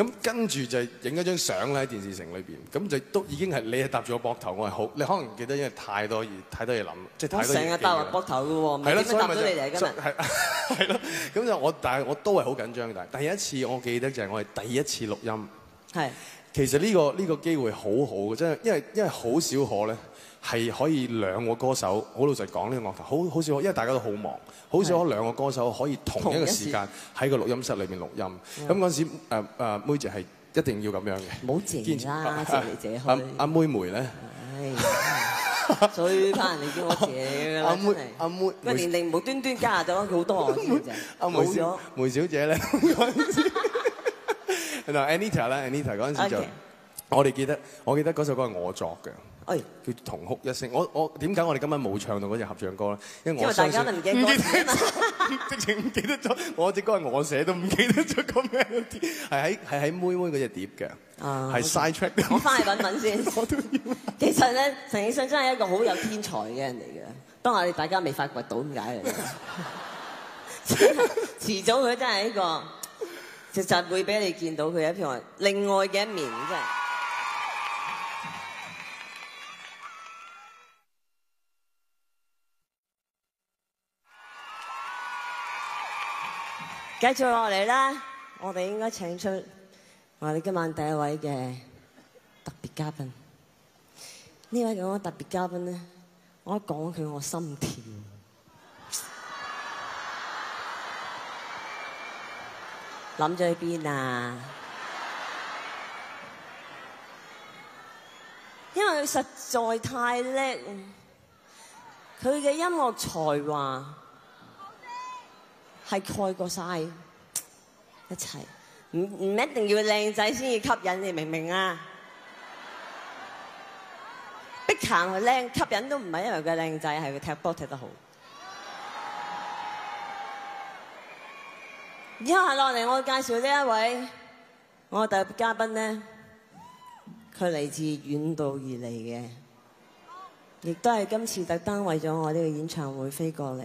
咁跟住就影咗張相咧喺電視城裏邊，咁就都已經係你係搭住我膊頭，我係好，你可能記得因為太多嘢太多嘢諗，即係我太多嘢成日搭我膊頭嘅喎，唔係點樣搭到你嚟今日？日？係咯，咁就我但係我都係好緊張，但係第一次我記得就係我係第一次錄音。係其實呢、個呢、個機會好好嘅，真係因為因為好少可咧係可以兩個歌手，好老實講呢個樂壇好好少，因為大家都好忙，好少可兩個歌手可以同一個時間喺個錄音室裏面錄音。咁嗰陣時誒誒妹姐係一定要咁樣嘅。唔好謝啦，謝嚟謝阿去。阿妹梅咧，唉，最怕人哋叫我姐㗎啦，阿妹真係。阿妹個年齡無端端加咗好多啊，知唔？阿梅小。梅小姐咧嗰陣時，嗱 Anita 啦，Anita 嗰陣時就我哋記得，我記得嗰首歌係我作嘅。哎，叫同哭一聲。我我點解我哋今晚冇唱到嗰隻合唱歌咧？因為因為大我相信家都唔記得歌詞啊嘛直情唔記得咗。我隻歌係我寫都唔記得咗個 melody，係喺係喺妹妹嗰隻碟嘅，啊係 side track。我翻去揾揾先。我都要。其實咧，陳奕迅真係一個好有天才嘅人嚟嘅，當我哋大家未發掘到點解嚟？遲早佢真係一個，其實會俾你見到佢一片另外嘅一面，真係。繼續落嚟啦，我哋應該請出我哋今晚第一位嘅特別嘉賓。呢位咁嘅特別嘉賓咧，我一講佢，我心甜。諗咗去邊啊？因為佢實在太叻，佢嘅音樂才華係蓋過晒一切。唔唔一定要靚仔先至吸引你，明唔明啊？碧咸係靚，吸引都唔係因為佢靚仔，係佢踢波踢得好。以下落嚟，我介紹呢一位我嘅特別嘉賓咧，佢嚟自遠道而嚟嘅，亦都係今次特登為咗我呢個演唱會飛過嚟。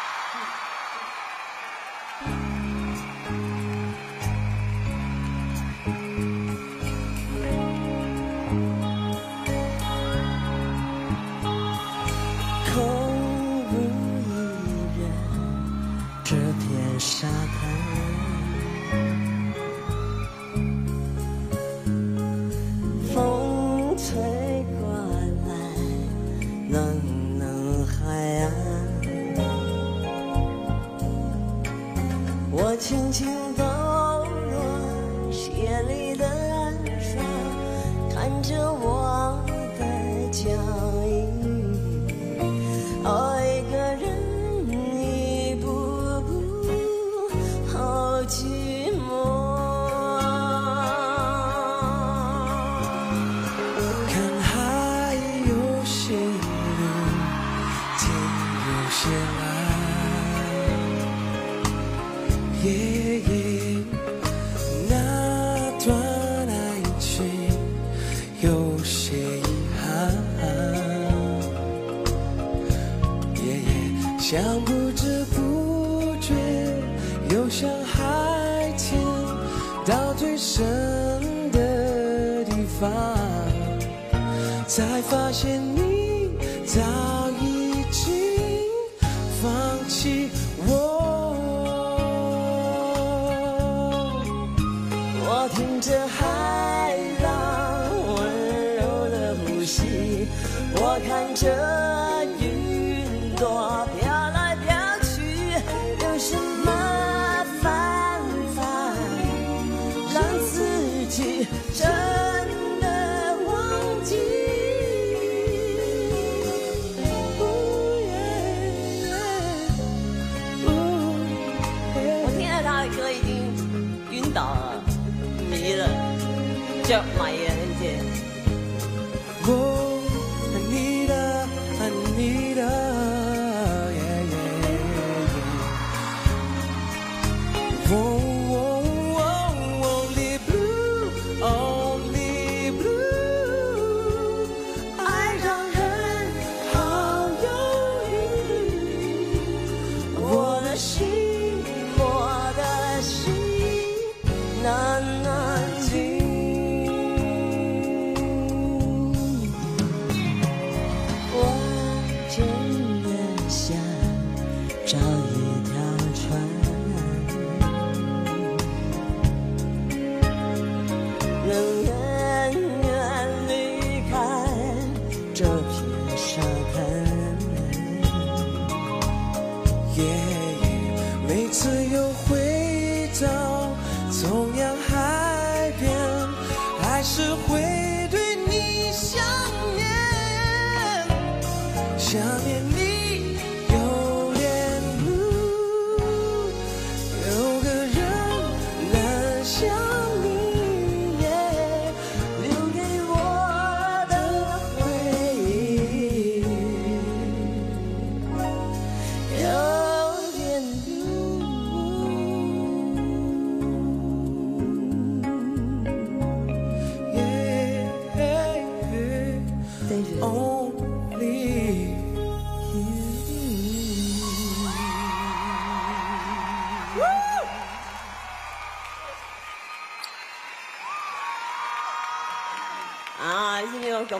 我现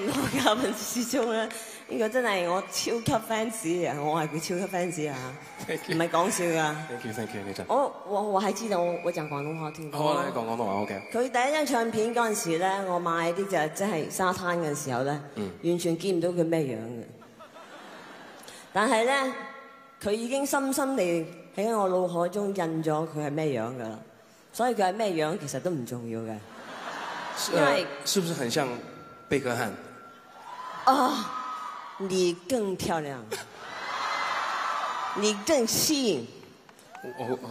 咁多嘉賓之中咧，呢、個真係我超級 fans 啊！我係佢超級 fans 啊！唔係講笑噶。Thank you, thank you，你真。我我我係知道我我講廣東話聽好啊，你講廣東話 OK。佢第一張唱片嗰陣時咧，我買啲就即係沙灘嘅時候咧，完全見唔到佢咩樣嘅。但係咧，佢已經深深地喺我腦海中印咗佢係咩樣噶啦。所以佢係咩樣其實都唔重要嘅。因為呃是不是很像貝克漢？啊，你更漂亮，你更吸引，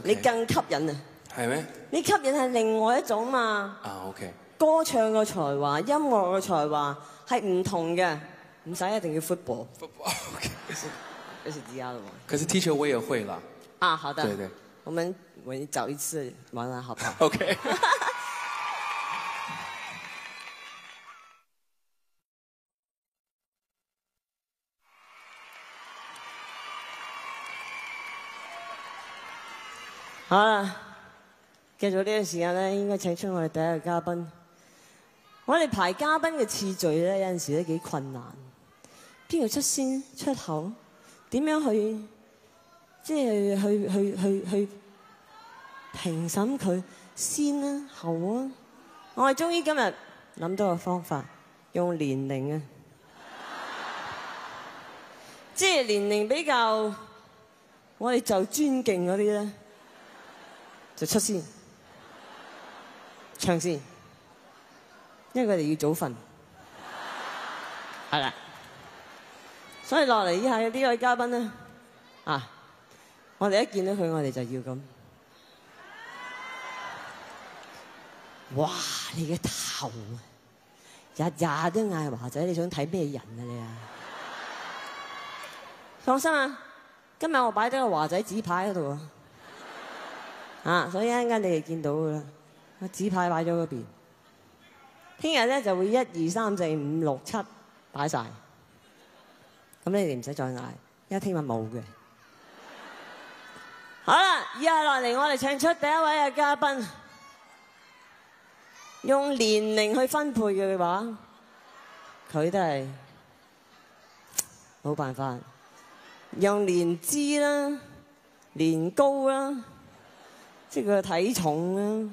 你更吸引啊！係咩？你吸引係另外一種嘛。啊 OK。歌唱嘅才華、音樂嘅才華係唔同嘅，唔使一定要 football。OK。這是第二的嘛？可是 teacher 我也會啦。啊，好的。對對。我們我們找一次玩玩，好不好？OK。好啦，繼續呢個時間咧，應該請出我哋第一個嘉賓。我哋排嘉賓嘅次序咧，有陣時都幾困難。邊個出先出口？點樣去即係去去去去評審佢先啊後啊？我哋終於今日諗到個方法，用年齡啊，即係年齡比較我哋就尊敬嗰啲咧。就出先，唱先，因為佢哋要早瞓，係啦。所以落嚟以下嘅呢位嘉賓咧，啊，我哋一見到佢，我哋就要咁。哇！你嘅頭啊，日日都嗌華仔，你想睇咩人啊你啊？放心啊，今日我擺咗個華仔紙牌喺度啊。啊，所以一陣間你哋見到噶啦，個紙牌擺咗嗰邊。聽日咧就會一二三四五六七擺晒，咁你哋唔使再嗌，因為聽日冇嘅。好啦，以下落嚟我哋請出第一位嘅嘉賓，用年齡去分配嘅話，佢都係冇辦法。用年資啦、年高啦，即係佢嘅體重啦、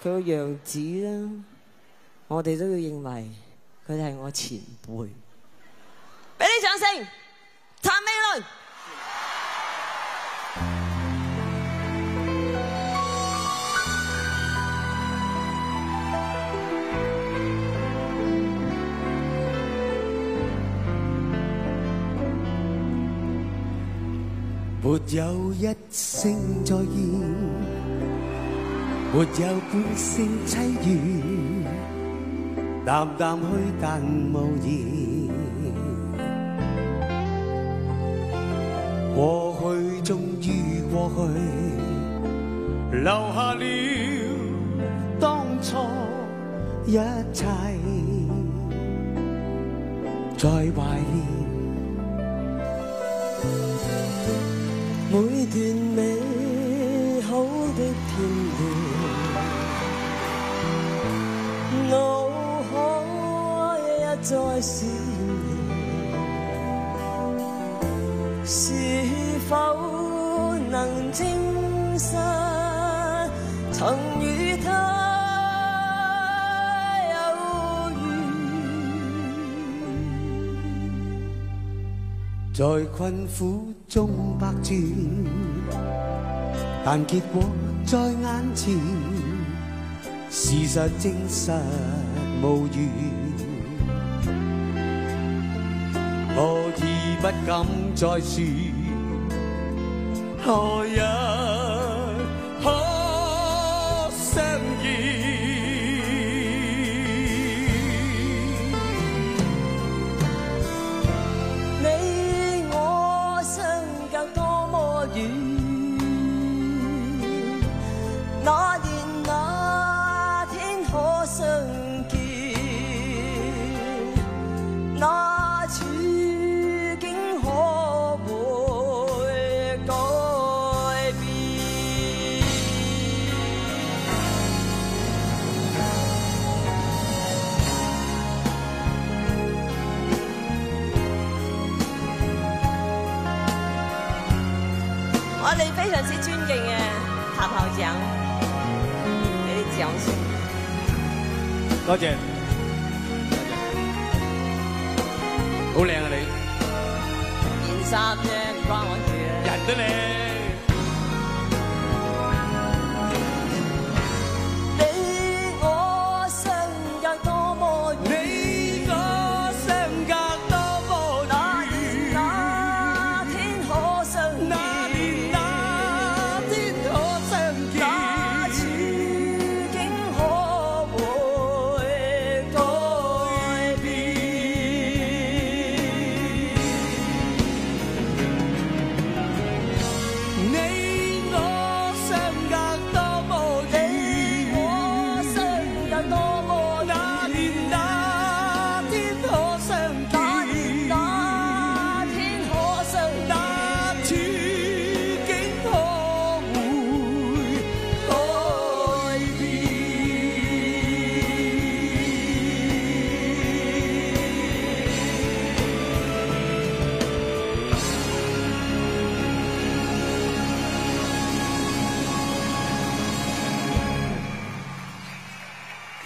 佢個樣子啦，我哋都要認為佢哋係我前輩。俾啲掌聲，譚詠麟。沒有一聲再見，没有半聲凄怨，淡淡去但無言。過去終於過去，留下了當初一切，在懷念。每段美段，腦海一再閃現，是否能證實曾與他有緣？在困苦中百轉，但結果在眼前，事实证实无缘，何以不敢再说？何？常之尊敬嘅譚校長，俾啲掌聲。多謝，好靚啊你，件衫啫，唔關我事啊。人都靚。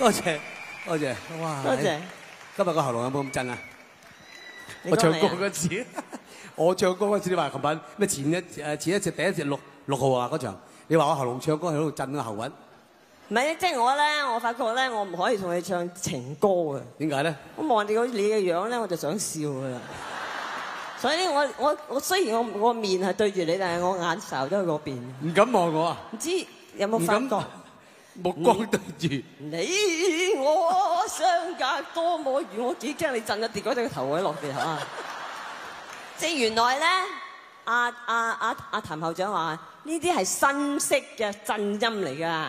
多謝多謝，哇！多謝。今日個喉嚨有冇咁震啊？我唱歌嗰時，我唱歌嗰時，你話琴晚咩前一誒前一隻第一隻六六號啊嗰場，你話我喉嚨唱歌喺度震個喉韻，唔係，即係我咧，我發覺咧，我唔可以同你唱情歌嘅。點解咧？我望住你嘅樣咧，我就想笑噶啦。所以咧，我我我雖然我我面係對住你，但係我眼睄都喺嗰邊。唔敢望我啊！唔知有冇唔敢發覺？目光對住，你我相隔多麼遠，我幾驚你震一跌嗰隻頭位落地下。即係原來咧，阿阿阿阿譚校長話呢啲係新式嘅震音嚟㗎。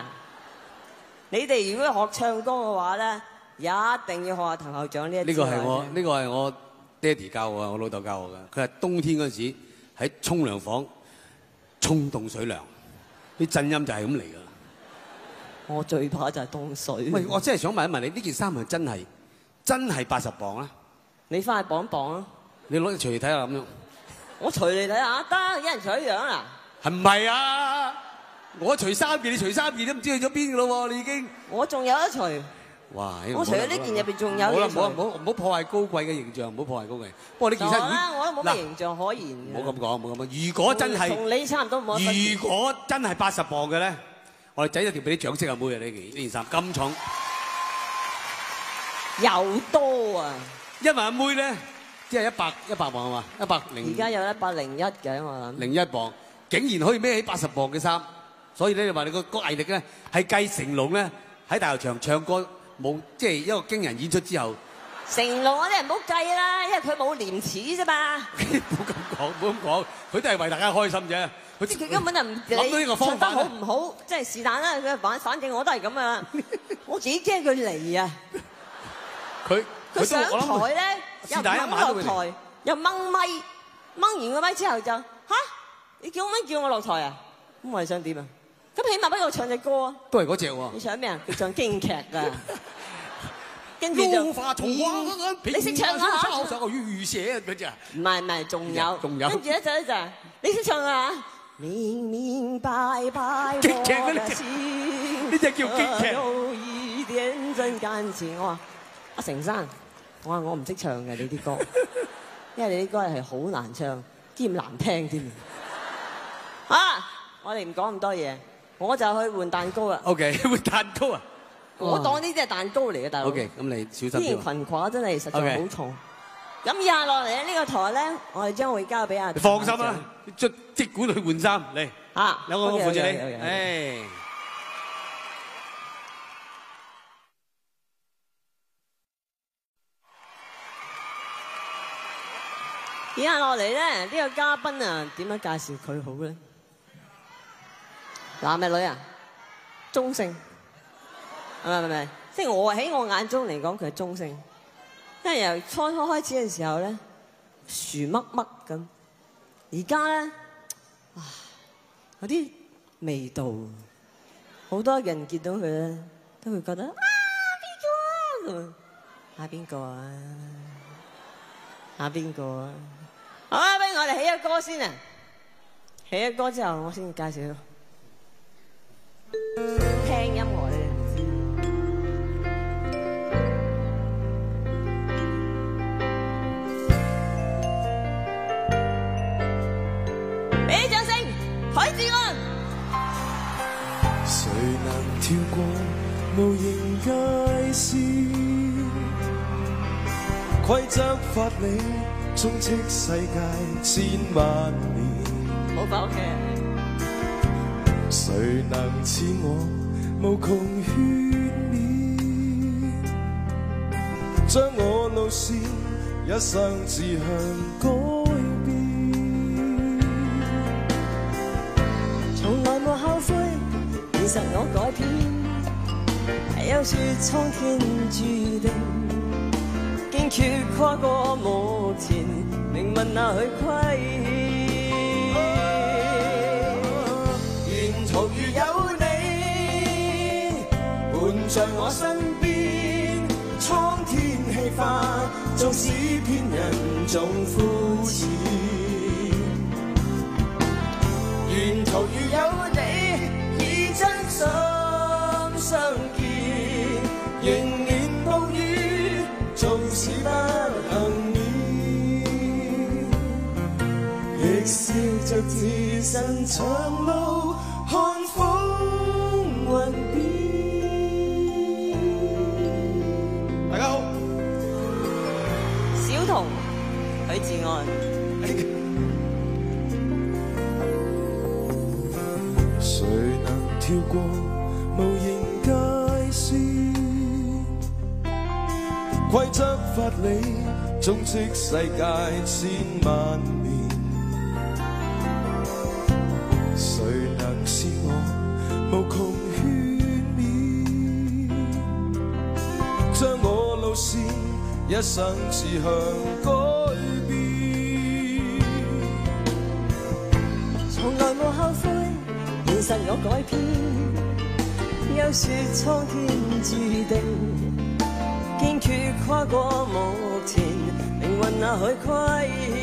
你哋如果學唱歌嘅話咧，一定要學阿譚校長呢一呢個係我招呢個係我爹哋教我啊，我老豆教我嘅。佢係冬天嗰陣時喺沖涼房沖凍水涼，啲震音就係咁嚟㗎。我最怕就係凍水。喂，我真係想問一問你，呢件衫係真係真係八十磅啊？你翻去磅一磅啊！你攞嚟除嚟睇下咁樣，我除你睇下，得一人除一樣啊！係唔係啊？我除三件，你除三件都唔知去咗邊㗎咯喎！你已經，我仲有一除，哇！我除咗呢件入邊仲有好啦，唔好唔好唔好破壞高貴嘅形象，唔好破壞高貴。不過呢件衫我都冇咩形象可言嘅。唔好咁講，唔好咁講。如果真係，同你差唔多如果真係八十磅嘅咧，我哋仔一定俾啲掌聲阿妹啊！呢件呢件衫咁重，又多啊！因為阿妹咧，即係一百一百磅啊嘛，一百零而家有一百零一嘅，我諗。零一磅，竟然可以孭起八十磅嘅衫，所以咧你話你個個毅力咧係繼成龍咧喺大球場唱歌冇即係一個驚人演出之後，成龍嗰啲人唔好計啦，因為佢冇廉恥啫嘛。唔好咁講，唔好咁講，佢都係為大家開心啫。佢即係佢根本就唔諗到呢個方法好唔好，即係是但啦。佢反反正我都係咁啊，我自己驚佢嚟啊！佢佢上台咧，又掹落台，又掹咪，掹完個咪之後就吓，你叫乜叫我落台啊？咁我係想點啊？咁起碼俾我唱隻歌啊！都係嗰只喎。你唱咩啊？佢唱京劇㗎。跟住就怒髮重花，你識唱啊抄手個雨寫嗰只啊！唔係唔係，仲有仲有跟住咧就咧就係你識唱啊！明明白白激劇嗰啲我的心呢隻叫激劇有一點真感情。我話阿成生，我話我唔識唱嘅你啲歌，因為你啲歌係好難唱，兼難聽添。啊！我哋唔講咁多嘢，我就去換蛋糕啦。OK，换蛋糕啊我當呢啲係蛋糕嚟嘅，大佬。！OK，咁你小心啲喎。裙褂真係實在好重。咁以下落嚟咧，呢個台咧，我哋將會交俾阿你放心啦，即即管去換衫嚟。嚇，有我扶住你。誒，以下落嚟咧，呢個嘉賓啊，點樣介紹佢好咧？男嘅女啊？中性。唔係唔係，即係我喺我眼中嚟講，佢係中性。因為由初初開始嘅時候咧，薯乜乜咁，而家咧，哇，有啲味道。好多人見到佢咧，都會覺得啊邊個啊咁啊邊個啊？啊邊個啊？好啊，俾我哋起咗歌先啊！起咗歌之後，我先介紹。聽音跳過無形界線？規則法理充斥世界千萬年。冇翻屋企。誰能似我無窮勸勉，將我路線一生志向改實我改變，係有說蒼天注定，堅決跨过目前，命運那去虧欠。沿途如有你伴在我身边，苍天氣化，纵使骗人总肤浅。沿途如有你，心相見，迎年暴雨，纵使不幸免。亦笑着自身长路跳过无形界线，规则法理充斥世界千万年。谁能是我無窮勸勉，将我路线一生志向改变。實我改編，有說蒼天注定，坚决跨过目前，命运那許虧欠。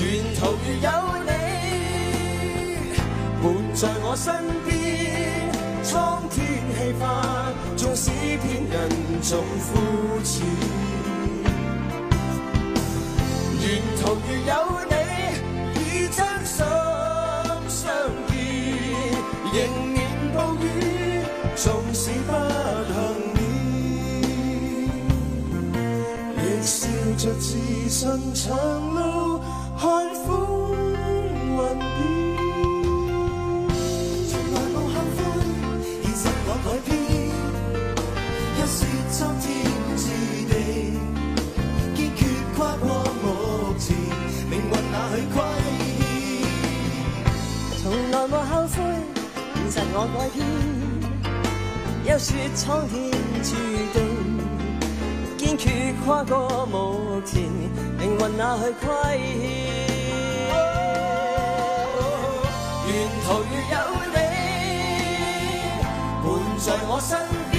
沿途如有你伴在我身边，苍天氣化，纵使偏人總膚淺。見，迎面暴雨，纵使不幸免，亦笑着自信长路。我改編，有說蒼天注定，堅決跨過目前，命运那去虧欠。沿途如有你伴在我身邊，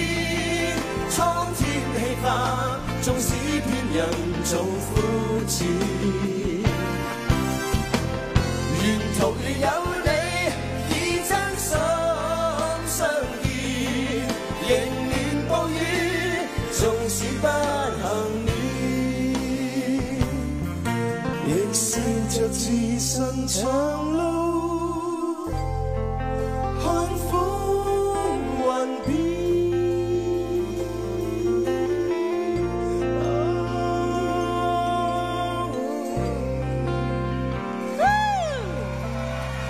蒼天氣化，縱使骗人做肤浅。沿途如有長路。看風雲變。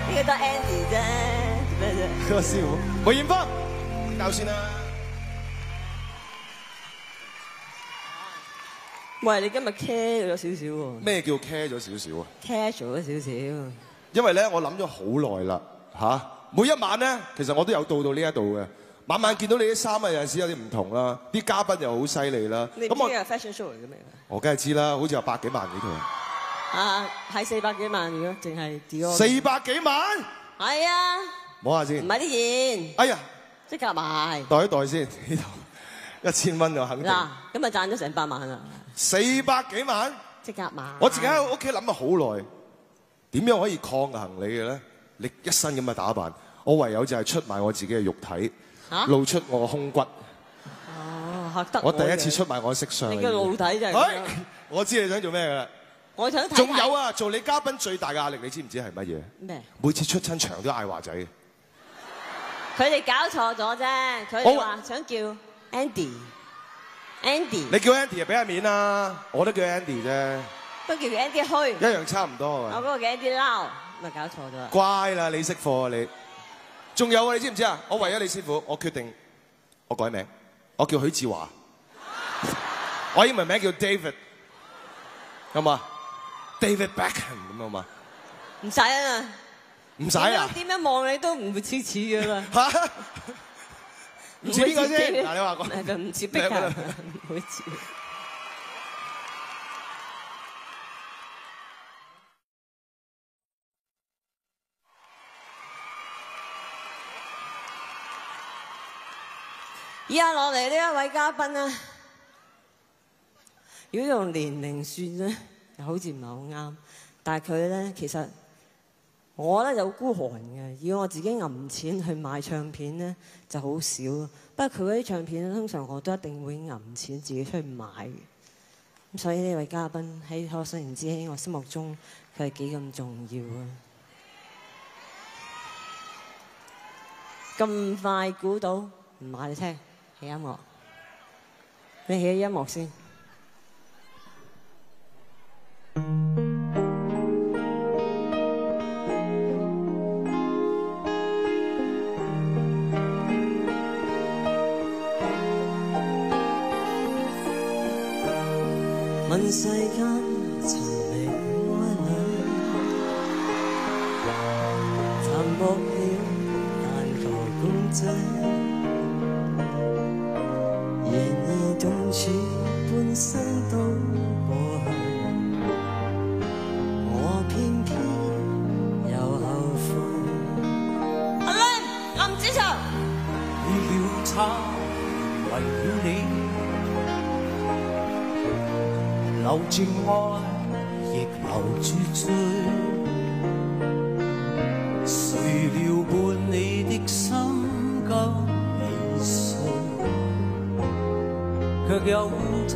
呢個得 Andy 啫，做咩啫？個師傅梅艷芳，教先啦。喂，你今日 care 咗少少喎咩叫 care 咗少少啊？，casual 咗少少。因為咧，我諗咗好耐啦，嚇、每一晚咧，其實我都有到到呢一度嘅。晚晚見到你啲衫啊，有陣時有啲唔同啦，啲嘉賓又好犀利啦。你唔咁我知係 fashion show 嚟嘅咩？我梗係知啦，好似有百幾萬幾條。啊，係四百幾萬，如果淨係 Dior。四百幾萬，係啊，唔摸下先。唔係啲現，哎呀，即刻埋。袋一袋先，呢度一千蚊就肯定。嗱，咁啊賺咗成百萬啦，四百幾萬，即刻買。我自己喺屋企諗咗好耐，點樣可以抗衡你嘅咧？你一身咁嘅打扮，我唯有就係出賣我自己嘅肉體，嚇露出我嘅胸骨。哦，嚇得我第一次出賣我嘅色相。你嘅露體就係哎。我知你想做咩㗎啦。我想睇。仲有啊，做你嘉賓最大嘅壓力，你知唔知係乜嘢？咩？每次出親場都嗌華仔嘅。佢哋搞錯咗啫，佢哋話想叫 Andy。Andy 你叫 Andy 就俾下面啦，我都叫 Andy 啫，都叫 Andy 虛，一樣差唔多啊。我嗰個叫 Andy Lau，咪搞錯咗啦。乖啦，你識貨啊你。仲有啊，你知唔知啊？我為咗你師傅，我決定我改名，我叫許志華，我英文名叫 David，好嘛？David Beckham 咁好嘛？唔使啊，唔使啊？點樣望你都唔會似似噶啦。嚇？唔似邊個先？嗱，你話係就唔似逼你㗎，有 冇唔會似。以下落嚟呢一位嘉賓咧，如果用年齡算咧，又好似唔係好啱。但係佢咧，其實我咧就好孤寒嘅，要我自己揞錢去買唱片咧就好少。不過佢嗰啲唱片咧，通常我都一定會揞錢自己出去買。咁所以呢位嘉賓喺可想而知喺我心目中佢係幾咁重要啊！咁快估到唔買你聽起音樂，你起音樂先。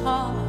好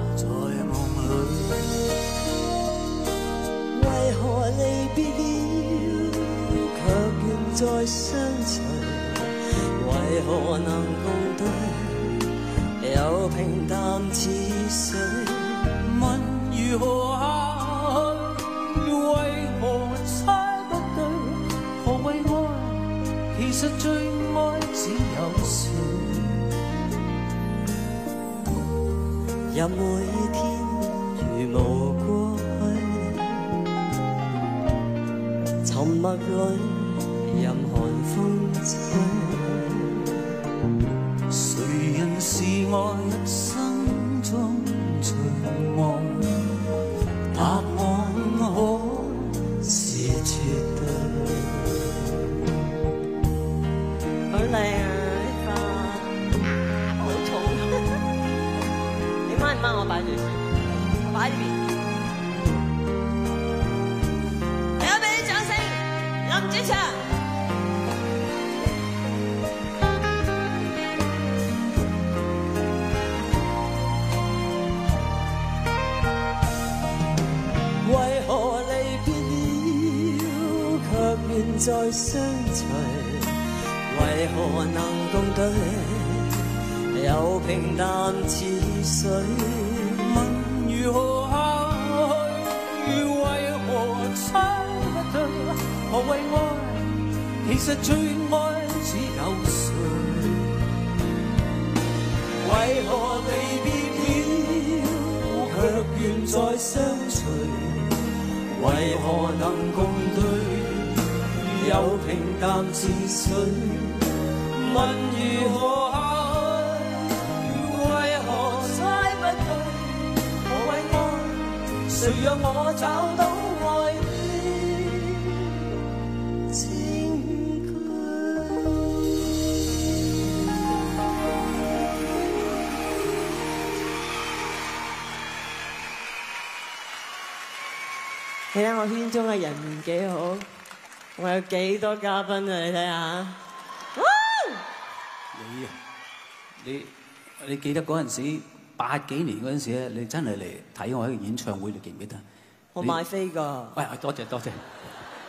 相随，为何能共对？有平淡似水？淡似水？問如何下去？為何猜不對？何謂愛？誰讓我找到愛的證你睇我圈中嘅人緣幾好，我有幾多嘉賓啊！你睇下，你啊，你你記得嗰陣時八幾年嗰陣時咧，你真係嚟睇我喺個演唱會，你記唔記得？我買飛㗎，喂，多謝多謝。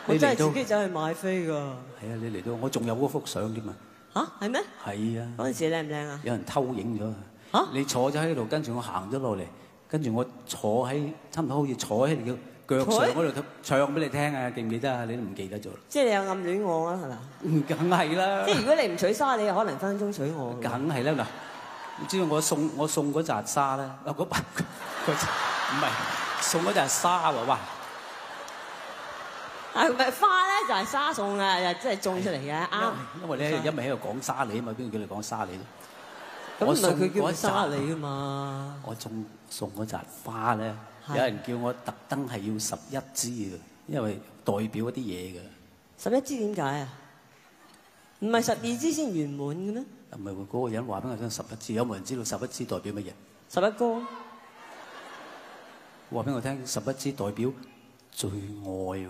我真係你嚟到自己走去買飛㗎。係啊，你嚟到我仲有嗰幅相添啊。吓？係咩？係啊，嗰陣時靚唔靚啊？有人偷影咗啊。嚇你坐咗喺度，跟住我行咗落嚟，跟住我坐喺差唔多好似坐喺你嘅腳上嗰度唱俾你聽啊！記唔記得啊？你都唔記得咗啦。即係你有暗戀我啊？係咪？嗯梗係啦。即係如果你唔取沙，你可能分分鐘取我。梗係啦嗱，你知道我送我送嗰扎沙咧，啊嗰把 嗰扎唔係送嗰扎沙喎，哇！啊，唔係花咧就係沙送啊，又即係種出嚟嘅，啱。因為咧，因為喺度講沙梨啊嘛，邊個叫你講沙梨咧？咁唔係我送佢叫佢嗰扎沙梨啊嘛？我送送嗰扎花咧，係有人叫我特登係要十一支嘅，因為代表一啲嘢嘅。十一支點解啊？唔係十二支先圓滿嘅咩？唔係喎，嗰個人話俾我聽十一支，有冇人知道十一支代表乜嘢？十一哥，話俾我聽，十一支代表最愛喎。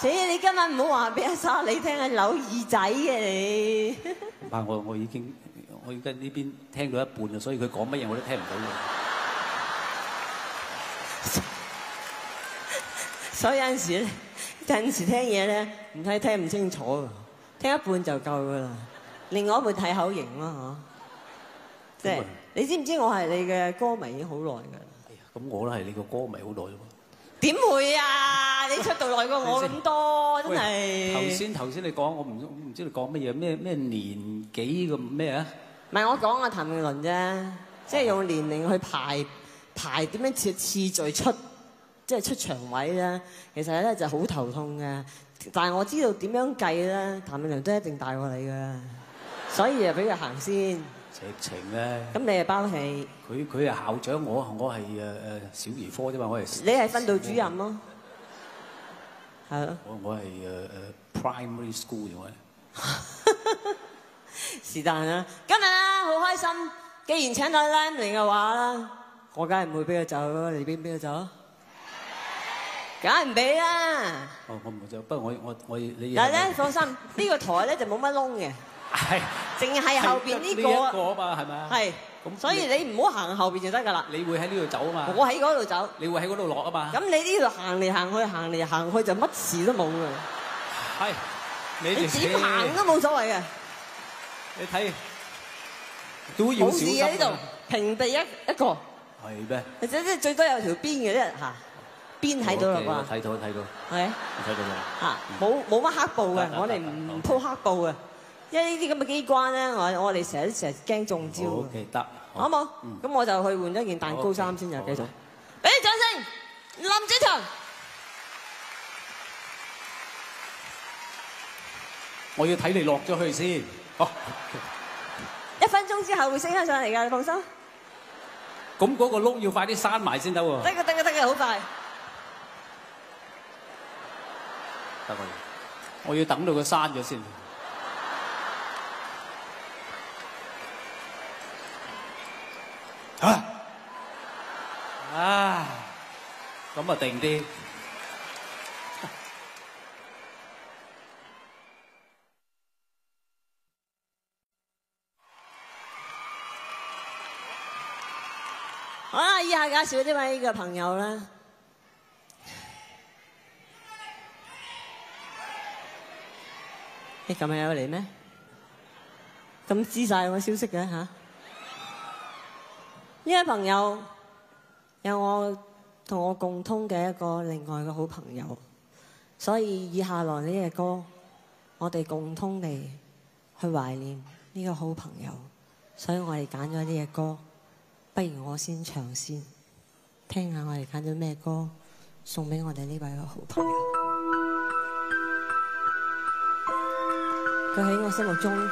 死啊！你今晚唔好話俾阿沙你聽係，扭耳仔嘅你。唔怕，我我已經我而家呢邊聽到一半啊，所以佢講乜嘢我都聽唔到嘅。所以有陣時咧，有陣時聽嘢咧，唔睇聽唔清楚㗎，聽一半就夠噶啦。另外一半睇口型啦嚇，即係你知唔知我係你嘅歌迷已經好耐㗎啦？哎呀咁我都係你個歌迷好耐喎點會啊？你出道耐過我咁多，真係。頭係。先頭先你講，我唔唔知你講乜嘢，咩咩年紀咁咩啊？唔係我講啊譚詠麟啫，即係用年齡去排排點樣次次序出即係出場位咧，其實咧就好頭痛嘅。但係我知道點樣計咧，譚詠麟都一定大過你嘅，所以啊俾佢行先。直情咧，咁你係包戲，佢佢係校長，我我係誒誒小兒科啫嘛，我係你係訓導主任咯，係咯。我我係誒誒 primary school 嘅。是但啦，今日啦好開心，既然請到 Lam 嚟嘅話啦，我梗係唔會俾佢走咯，你俾唔俾佢走？梗係唔俾啦。哦，我唔會走，不過我我我你嗱咧，放心，呢個台咧就冇乜窿嘅，係淨係後邊呢呢一個個啊嘛，係咪啊？係，咁所以你唔好行後邊就得㗎啦。你會喺呢度走啊嘛？我喺嗰度走，你會喺嗰度落啊嘛？咁你呢度行嚟行去，行嚟行去就乜事都冇㗎。係，你你哋點行都冇所謂嘅，你睇都要冇小心呢度，平地一一個，係咩？或者即係最多有條邊嘅啫嚇，邊睇到啦啩？睇到睇到，係。我睇到啦。嚇，冇冇乜黑布嘅我哋唔鋪黑布嘅，因為呢啲咁嘅機關咧，我我哋成日都成日驚中招嘅，OK 得，好冇？咁我就去換一件蛋糕衫先，就繼續。俾啲掌聲，林子祥。我要睇你落咗去先。哦，一分鐘之後會升翻上嚟㗎，你放心。咁嗰個窿要快啲閂埋先得喎。得嘅，得嘅，得嘅，好快。得我，我要等到佢閂咗先。啊！唉，咁啊定啲。好啦，以下介紹呢位嘅朋友啦。你琴日有嚟咩？咁知晒我消息嘅嚇？呢位朋友有我同我共通嘅一個另外嘅好朋友，所以以下来呢隻歌，我哋共通地去懷念呢個好朋友，所以我哋揀咗呢隻歌。不如我先唱先，聽下我哋揀咗咩歌，送俾我哋呢位好朋友。佢喺我心目中永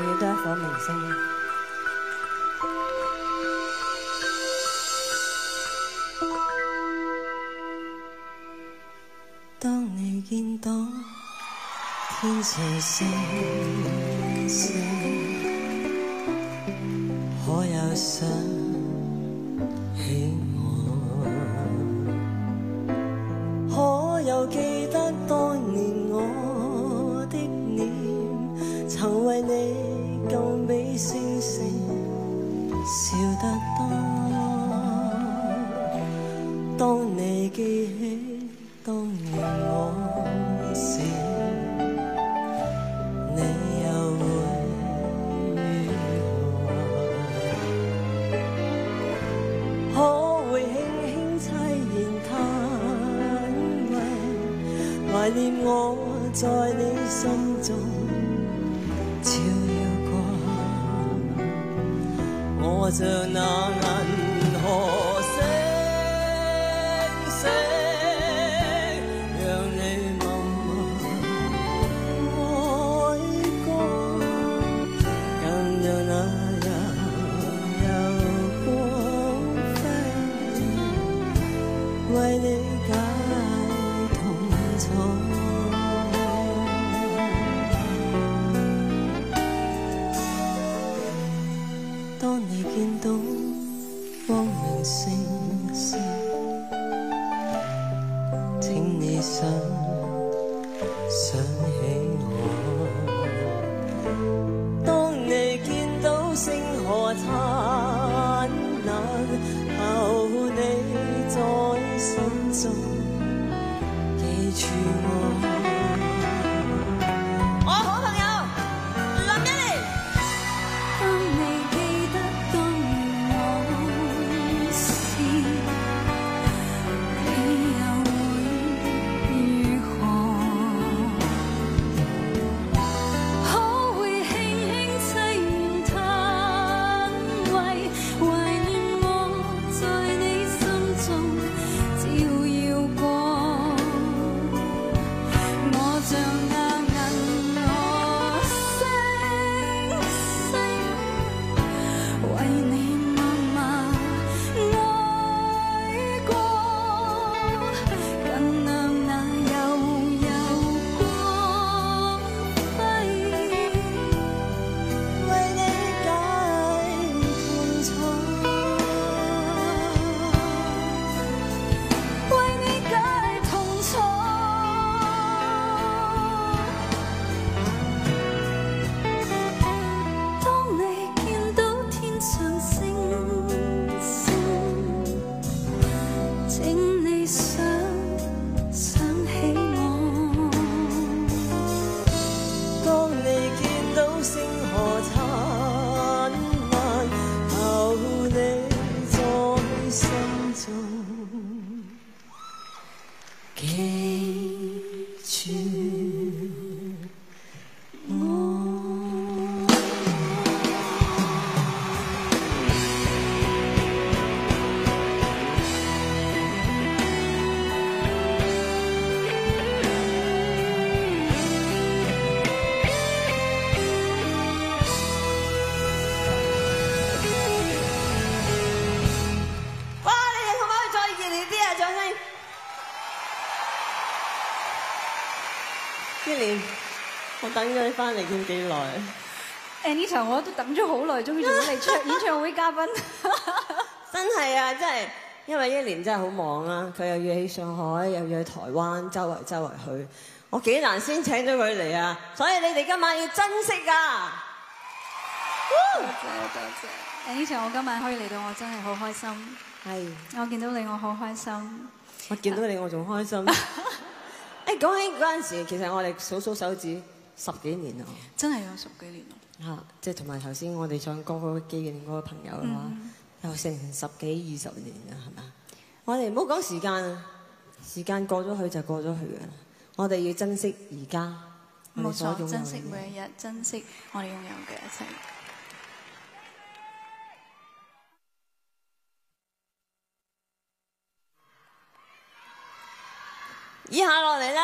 遠都係一顆明星。當你見到天上星星。不想起我？可有记得当年我的臉，曾为你救美星星笑得等咗你翻嚟見幾耐？誒呢場我都等咗好耐，終於做到你唱演唱會嘉賓。真係啊，真係，因為一年真係好忙啊，佢又要喺上海，又要去台灣，周圍周圍去，我幾難先請咗佢嚟啊！所以你哋今晚要珍惜啊！多謝多謝。誒呢場我今晚可以嚟到，我真係好開心。係，我見到你，我好開心。我見到你我仲開心。誒講起嗰陣時，其實我哋數數手指十幾年啦。真係有十幾年咯。嚇，即係同埋頭先我哋唱歌嗰個紀念嗰個朋友嘅話，嗯有成十幾二十年啦，係咪啊？我哋唔好講時間啊，時間過咗去就過咗去嘅啦。我哋要珍惜而家，冇錯，珍惜每一日，珍惜我哋擁有嘅一切。以下落嚟咧，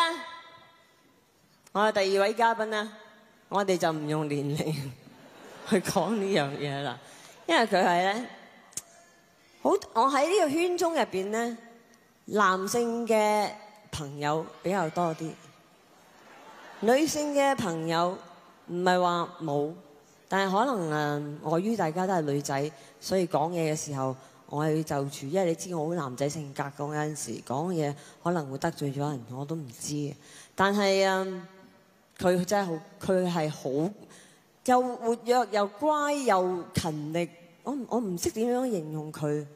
我哋第二位嘉賓咧，我哋就唔用年齡去講呢樣嘢啦，因為佢係咧好，我喺呢個圈中入邊咧，男性嘅朋友比較多啲，女性嘅朋友唔係話冇，但係可能誒礙於大家都係女仔，所以講嘢嘅時候。我係就住，因為你知我好男仔性格，講有陣時講嘢可能會得罪咗人，我都唔知。但係嗯，佢真係好，佢係好又活躍又乖又勤力，我唔我唔識點樣形容佢，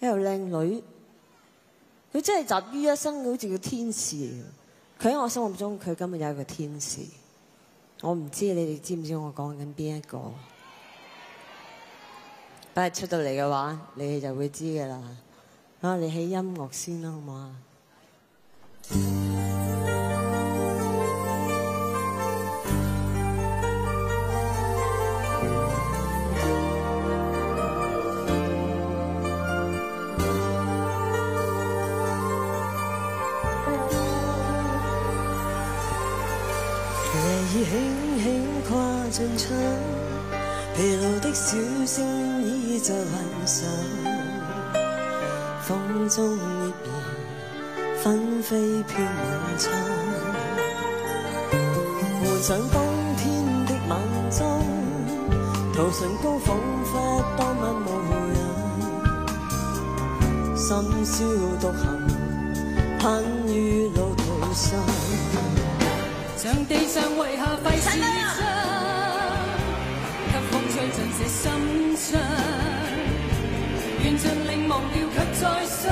又靚女，佢真係集於一身，好似個天使。佢喺我心目中，佢根本有一個天使。我唔知你哋知唔知我講緊邊一個？不係出到嚟嘅話，你哋就會知嘅啦。啊，你起音樂先啦，好唔好啊？的小星倚在雲上，風中葉兒紛飛飄滿窗，換上當天的晚裝，塗唇膏彷彿當晚模樣，深宵獨行，盼於路途上。像地上遺下廢紙張，給風吹進這心窗，緣盡令忘掉卻再想，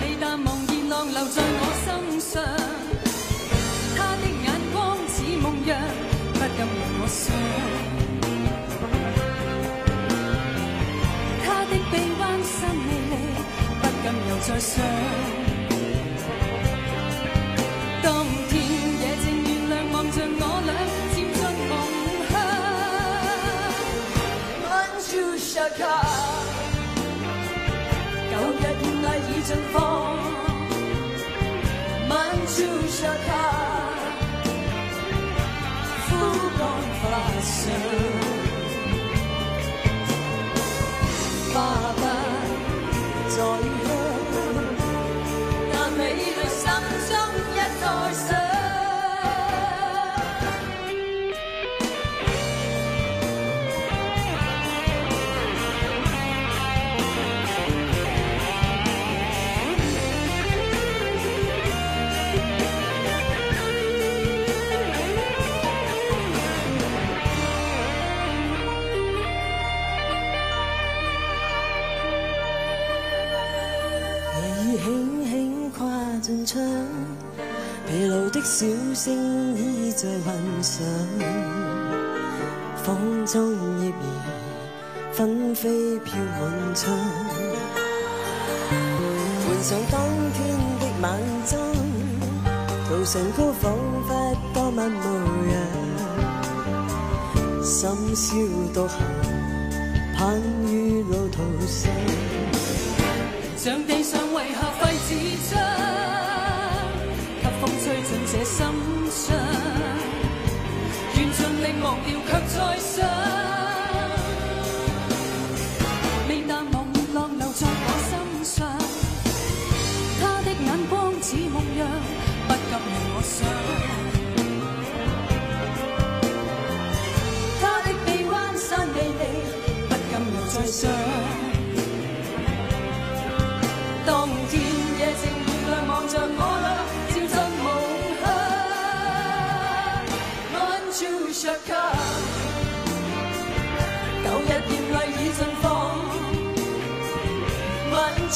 未淡忘热浪留在我心上，他的眼光似夢樣，不禁令我想，他的臂彎新美麗，不禁又再想。着枯干发上花瓣的小声已在幻想，风中叶儿纷飞飘满窗。换上当天的晚装，涂唇膏仿佛当晚无人。深宵独行，盼遇路途上，将地上为何废纸张。调却再想。你那梦浪留在我心上，他的眼光似梦样，不禁令我想。他的臂弯散美丽，不禁令再想。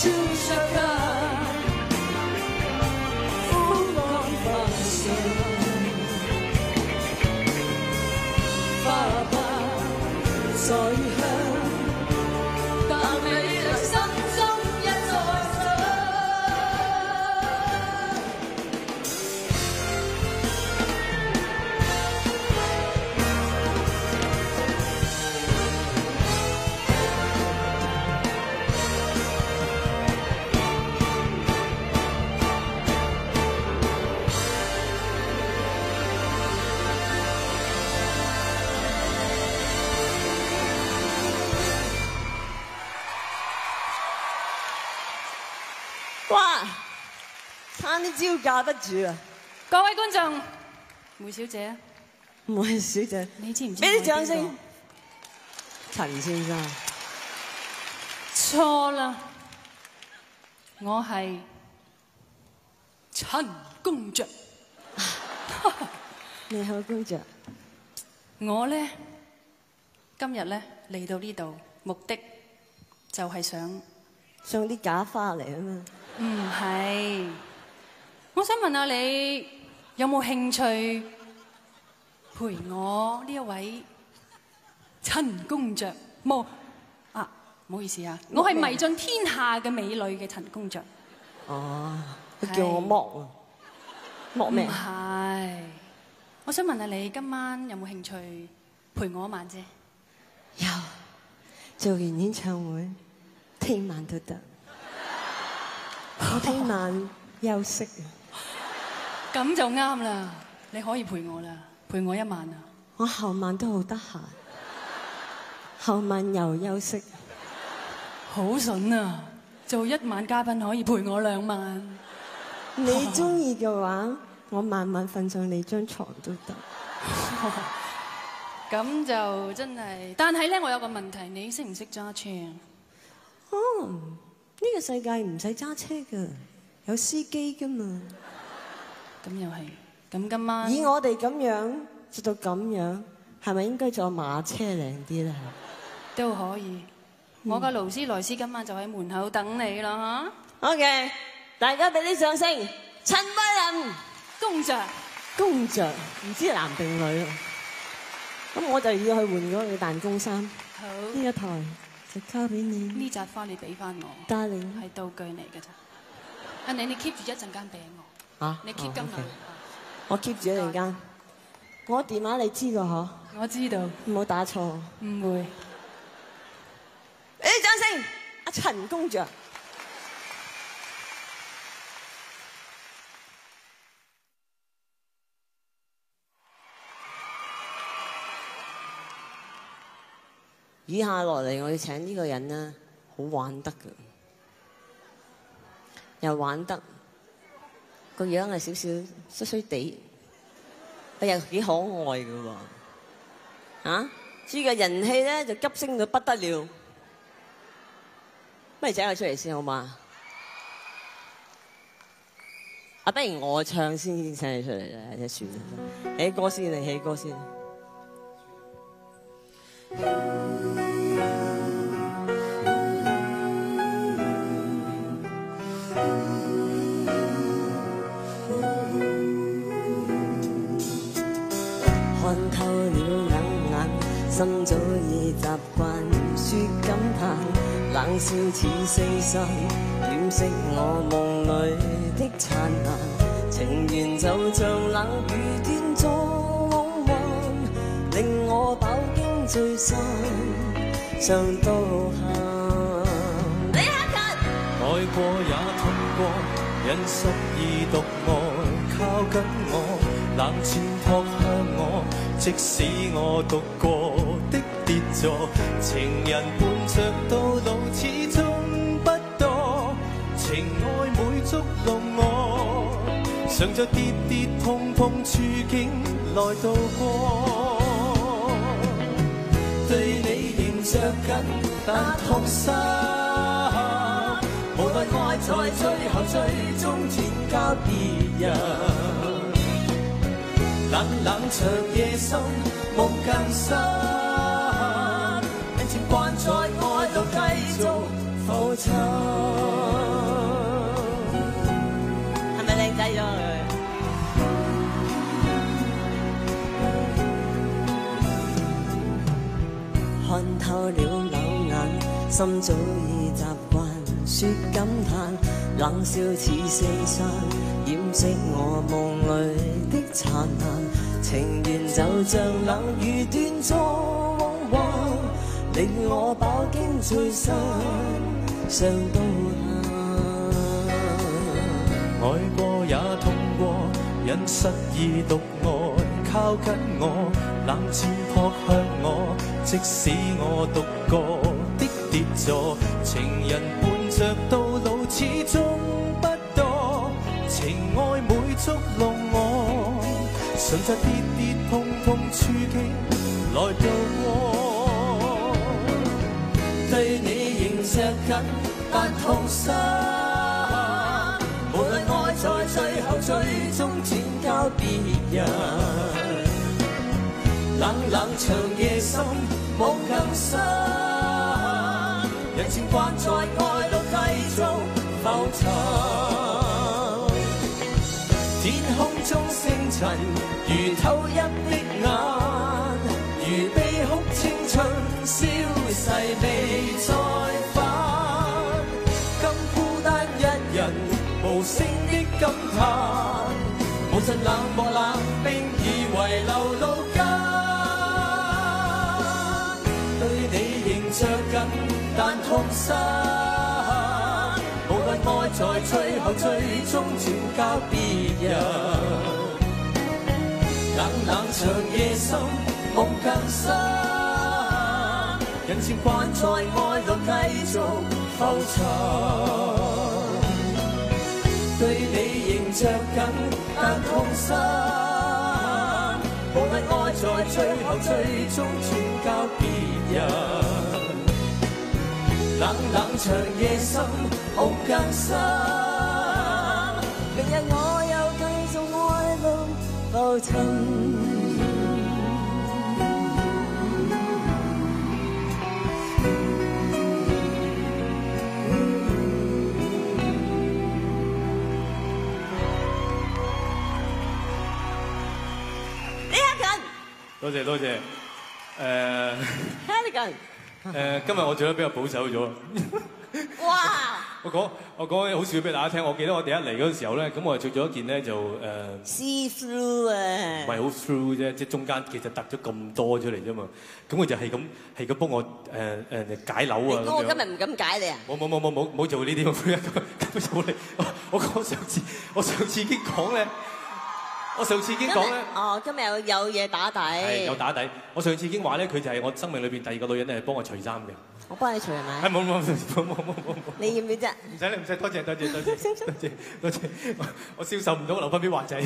就像那架得住啊！各位觀眾，梅小姐，梅小姐，你知唔知？俾啲掌聲。陳先生，錯啦，我係陳公爵。你好，公爵。我咧今日咧嚟到呢度，目的就係想送啲假花嚟啊嘛。唔係，我想問下你有冇興趣陪我呢一位陳公爵？冇啊，唔好意思啊，我係迷盡天下嘅美女嘅陳公爵。哦，佢叫我莫啊，莫咩唔？係，我想問下你今晚有冇興趣陪我一晚啫？有，做完演唱會，聽晚都得。我聽晚休息啊。咁就啱啦，你可以陪我啦，陪我一晚啊！我後晚都好得閒，後晚又休息。好筍啊！做一晚嘉賓可以陪我兩晚。你中意嘅話，我晚晚瞓上你張床都得。咁就真係，但係咧，我有個問題，你識唔識揸車啊？哦，呢個世界唔使揸車㗎，有司機㗎嘛。咁又係，咁今晚以我哋咁樣做到咁樣，係咪應該坐馬車靚啲咧？都可以。我個勞斯萊斯今晚就喺門口等你啦 OK，大家俾啲掌聲，陳慧琳公爵，公爵，唔知男定女啊？咁我就要去換嗰個彈弓衫。好，呢一台就交俾你。呢扎花你俾翻我 Darling 係道具嚟嘅咋。阿你你 keep 住一陣間俾我，嚇你 keep 今哦晚。，OK 我 keep 住一陣間。我電話你知㗎嗬？我知道，唔好打錯。唔會。俾啲掌聲，阿陳公爵。以下落嚟，我要請呢個人呢，好玩得嘅，又玩得，個樣係少少衰衰地，但又幾可愛嘅喎。啊，豬嘅人氣咧就急升到不得了。不如請佢出嚟先好嘛？啊，不如我唱先請你出嚟啦，一算啦。起歌先，你起歌先。心早已习惯说感叹，冷笑似四散，掩饰我梦里的灿烂。情缘就像冷雨天中幻，令我饱经醉心，上到行。李克勤。爱过也痛过，因失意独爱，靠紧我，冷箭撲向我，即使我獨過的跌座，情人伴着到老始終不多，情愛每觸動我，常在跌跌碰碰處境來度過。對你仍着紧，但痛心。無奈愛在最後最終轉交別人。冷冷長夜深，夢更深。人情慣在愛度繼續浮沉。係咪靚仔咗？看透了柳眼，心早已習慣說感嘆，冷笑似四散，掩飾我夢裏的燦爛。情緣就像冷雨斷續往還，令我飽經醉心，伤到愛過也痛過，因失意獨愛靠緊我，冷箭撲向我，即使我獨個的跌坐，情人伴着到老始終不多，情愛每觸弄我，层层叠叠，通通处境来渡过，对你仍着紧，但痛心。无论爱在最后，最终转交别人。冷冷长夜深，梦更深。人情惯在爱里继续浮沉。如偷泣的眼，如悲哭青春消逝未再返。今孤单一人，无声的感叹，无尽冷漠冷冰已遺留路間。對你仍着紧，但痛心。无奈爱在最后最终转交别人，冷冷長夜深，夢更深。人情慣在愛路繼續浮沉，對你仍着緊，但痛心。無論愛在最後最終轉交別人。冷冷長夜深，夢更深。明日我李克勤多謝多謝。誒，Halligan，誒，今日我做得比較保守咗。哇！我講我講嘢好笑俾大家聽。我記得我第一嚟嗰陣時候咧，咁我係着咗一件咧就誒。See through 啊！唔係好 through 啫，即係中間其實突咗咁多出嚟啫嘛。咁佢就係咁係咁幫我誒誒解紐啊你估我。今日唔敢解你啊？冇冇冇冇冇冇做呢啲，冇咁做你。我我講上次，我上次已經講咧，我上次已經講咧。哦，今日有有嘢打底。係有打底。我上次已經話咧，佢就係我生命裏邊第二個女人係幫我除衫嘅。我幫你除係咪？係冇冇冇冇冇冇冇。你要唔要啫？唔使你唔使，多謝多謝多謝 多謝多謝，我我銷售唔到，我留翻俾華仔。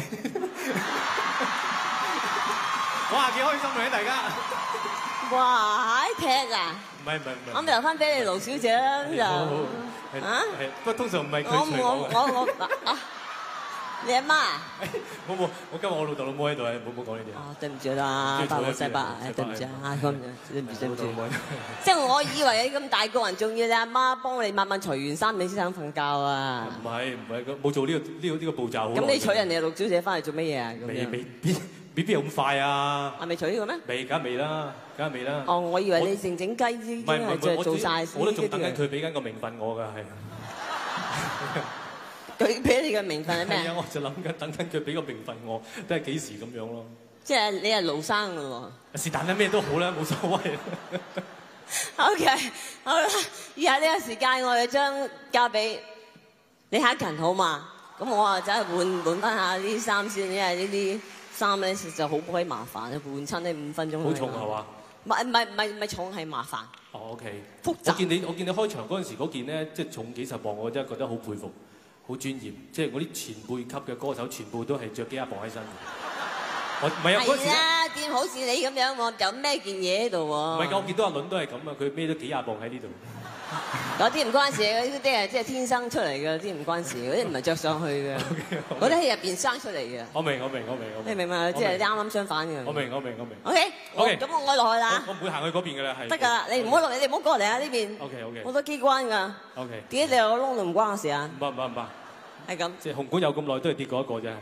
哇，幾開心嘅大家！哇！劈啊！唔係唔係唔係。我咪留翻俾你盧小姐啦，咁就啊！不過通常唔係佢我除我我我我啊！你阿媽啊？冇冇，我今日我老豆老母喺度，唔好唔好講呢啲啊。哦，對唔住啦，八對六西八，對唔住啊，對唔住，對唔住對唔住老豆老母喺度。即係我以為你咁大個人，仲要你阿媽幫你慢慢除完衫，你先肯瞓覺啊！唔係唔係，冇做呢個呢個呢個步驟咁你娶人哋陸小姐翻嚟做乜嘢啊？未未邊邊邊有咁快啊？係咪娶呢個咩？未，梗係未啦，梗係未啦。哦，我以為你靜靜雞已經唔係唔係係就我做晒我都仲等緊呢啲佢俾緊個名分我㗎，係。佢俾你嘅名分係咩係啊，啊？我就諗緊等緊佢俾個名分我，都係幾時咁樣咯。即係你係勞生㗎喎。是但啦，咩都好啦，冇所謂。OK，好啦，以下呢個時間我哋將交俾李克勤好嘛？咁我啊真係換換翻下呢啲衫先，因為呢啲衫咧實在好鬼麻煩，換親呢五分鐘。好重係嘛？唔係唔係唔係唔係重係麻煩。哦，OK。複我見你我見你開場嗰陣時嗰件咧，即係重幾十磅，我真係覺得好佩服，好專業。即係我啲前輩級嘅歌手，全部都係着幾廿磅喺身。我唔係啊，嗰好似你咁樣喎，有咩件嘢喺度喎。唔係㗎，我見到阿倫都係咁啊，佢孭咗幾廿磅喺呢度。嗰啲唔關事，嗰啲係即係天生出嚟嘅，啲唔關事，嗰啲唔係着上去嘅，嗰啲喺入邊生出嚟嘅。我明，我明，我明，我明。你明啊？即係啱啱相反嘅。我明，我明，我明。OK，OK 咁我落去啦我。唔會行去嗰邊嘅啦，係。得㗎啦，你唔好落嚟，你唔好過嚟啊！呢邊 OK，OK。好多機關㗎。OK。點解你有個窿度唔關我事啊？唔怕唔怕唔怕，係咁。即係紅館有咁耐都係跌過一個啫。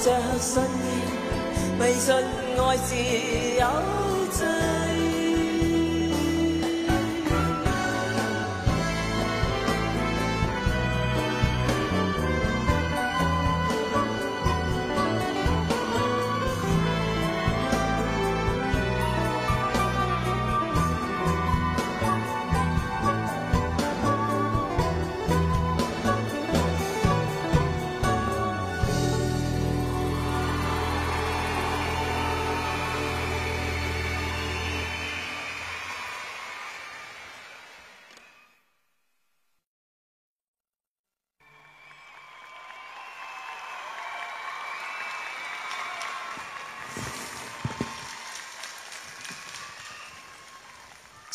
着信念，迷信爱是有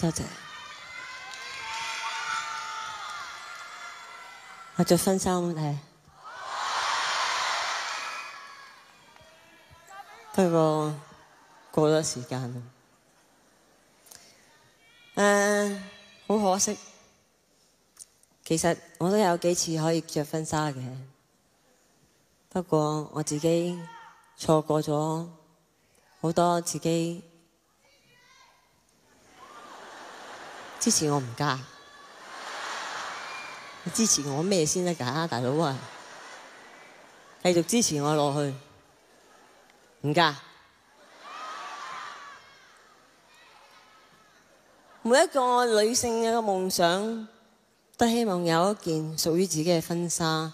多謝。我着婚紗好唔好睇？不過過咗時間啦。誒，好可惜。其實我都有幾次可以着婚紗嘅，不過我自己錯過咗好多自己。支持我唔嫁，你支持我咩先得㗎，大佬啊！繼續支持我落去，唔嫁。每一個女性嘅夢想，都希望有一件屬於自己嘅婚紗，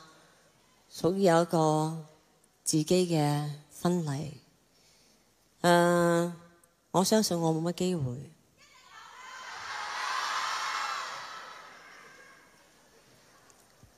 屬於有一個自己嘅婚禮。誒，我相信我冇乜機會。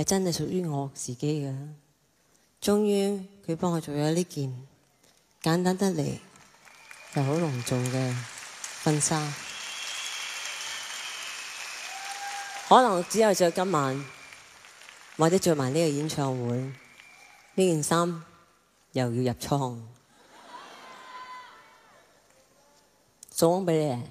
係真係屬於我自己嘅。終於佢幫我做咗呢件簡單得嚟又好隆重嘅婚紗，可能只有着今晚，或者着埋呢個演唱會，呢件衫又要入倉，送俾你。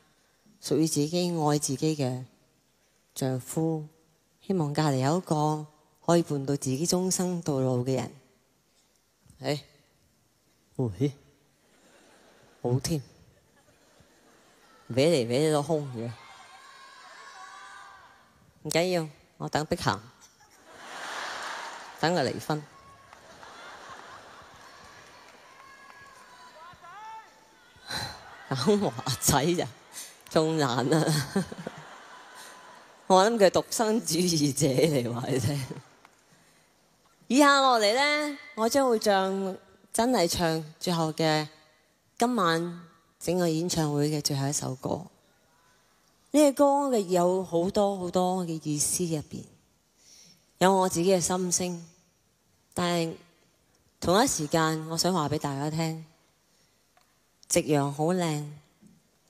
屬於自己愛自己嘅丈夫，希望隔離有一個可以伴到自己終生到老嘅人。誒，喂，好添，搲嚟搲去都空嘅，唔緊要，我等碧咸，等佢離婚。等華仔咋？仲難啊！我諗佢係獨生主義者嚟話你聽。以下落嚟呢，我將會唱真係唱最後嘅今晚整個演唱會嘅最後一首歌。呢個歌嘅有好多好多嘅意思入邊，有我自己嘅心聲。但係同一時間，我想話俾大家聽，夕陽好靚。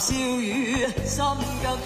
笑语，心更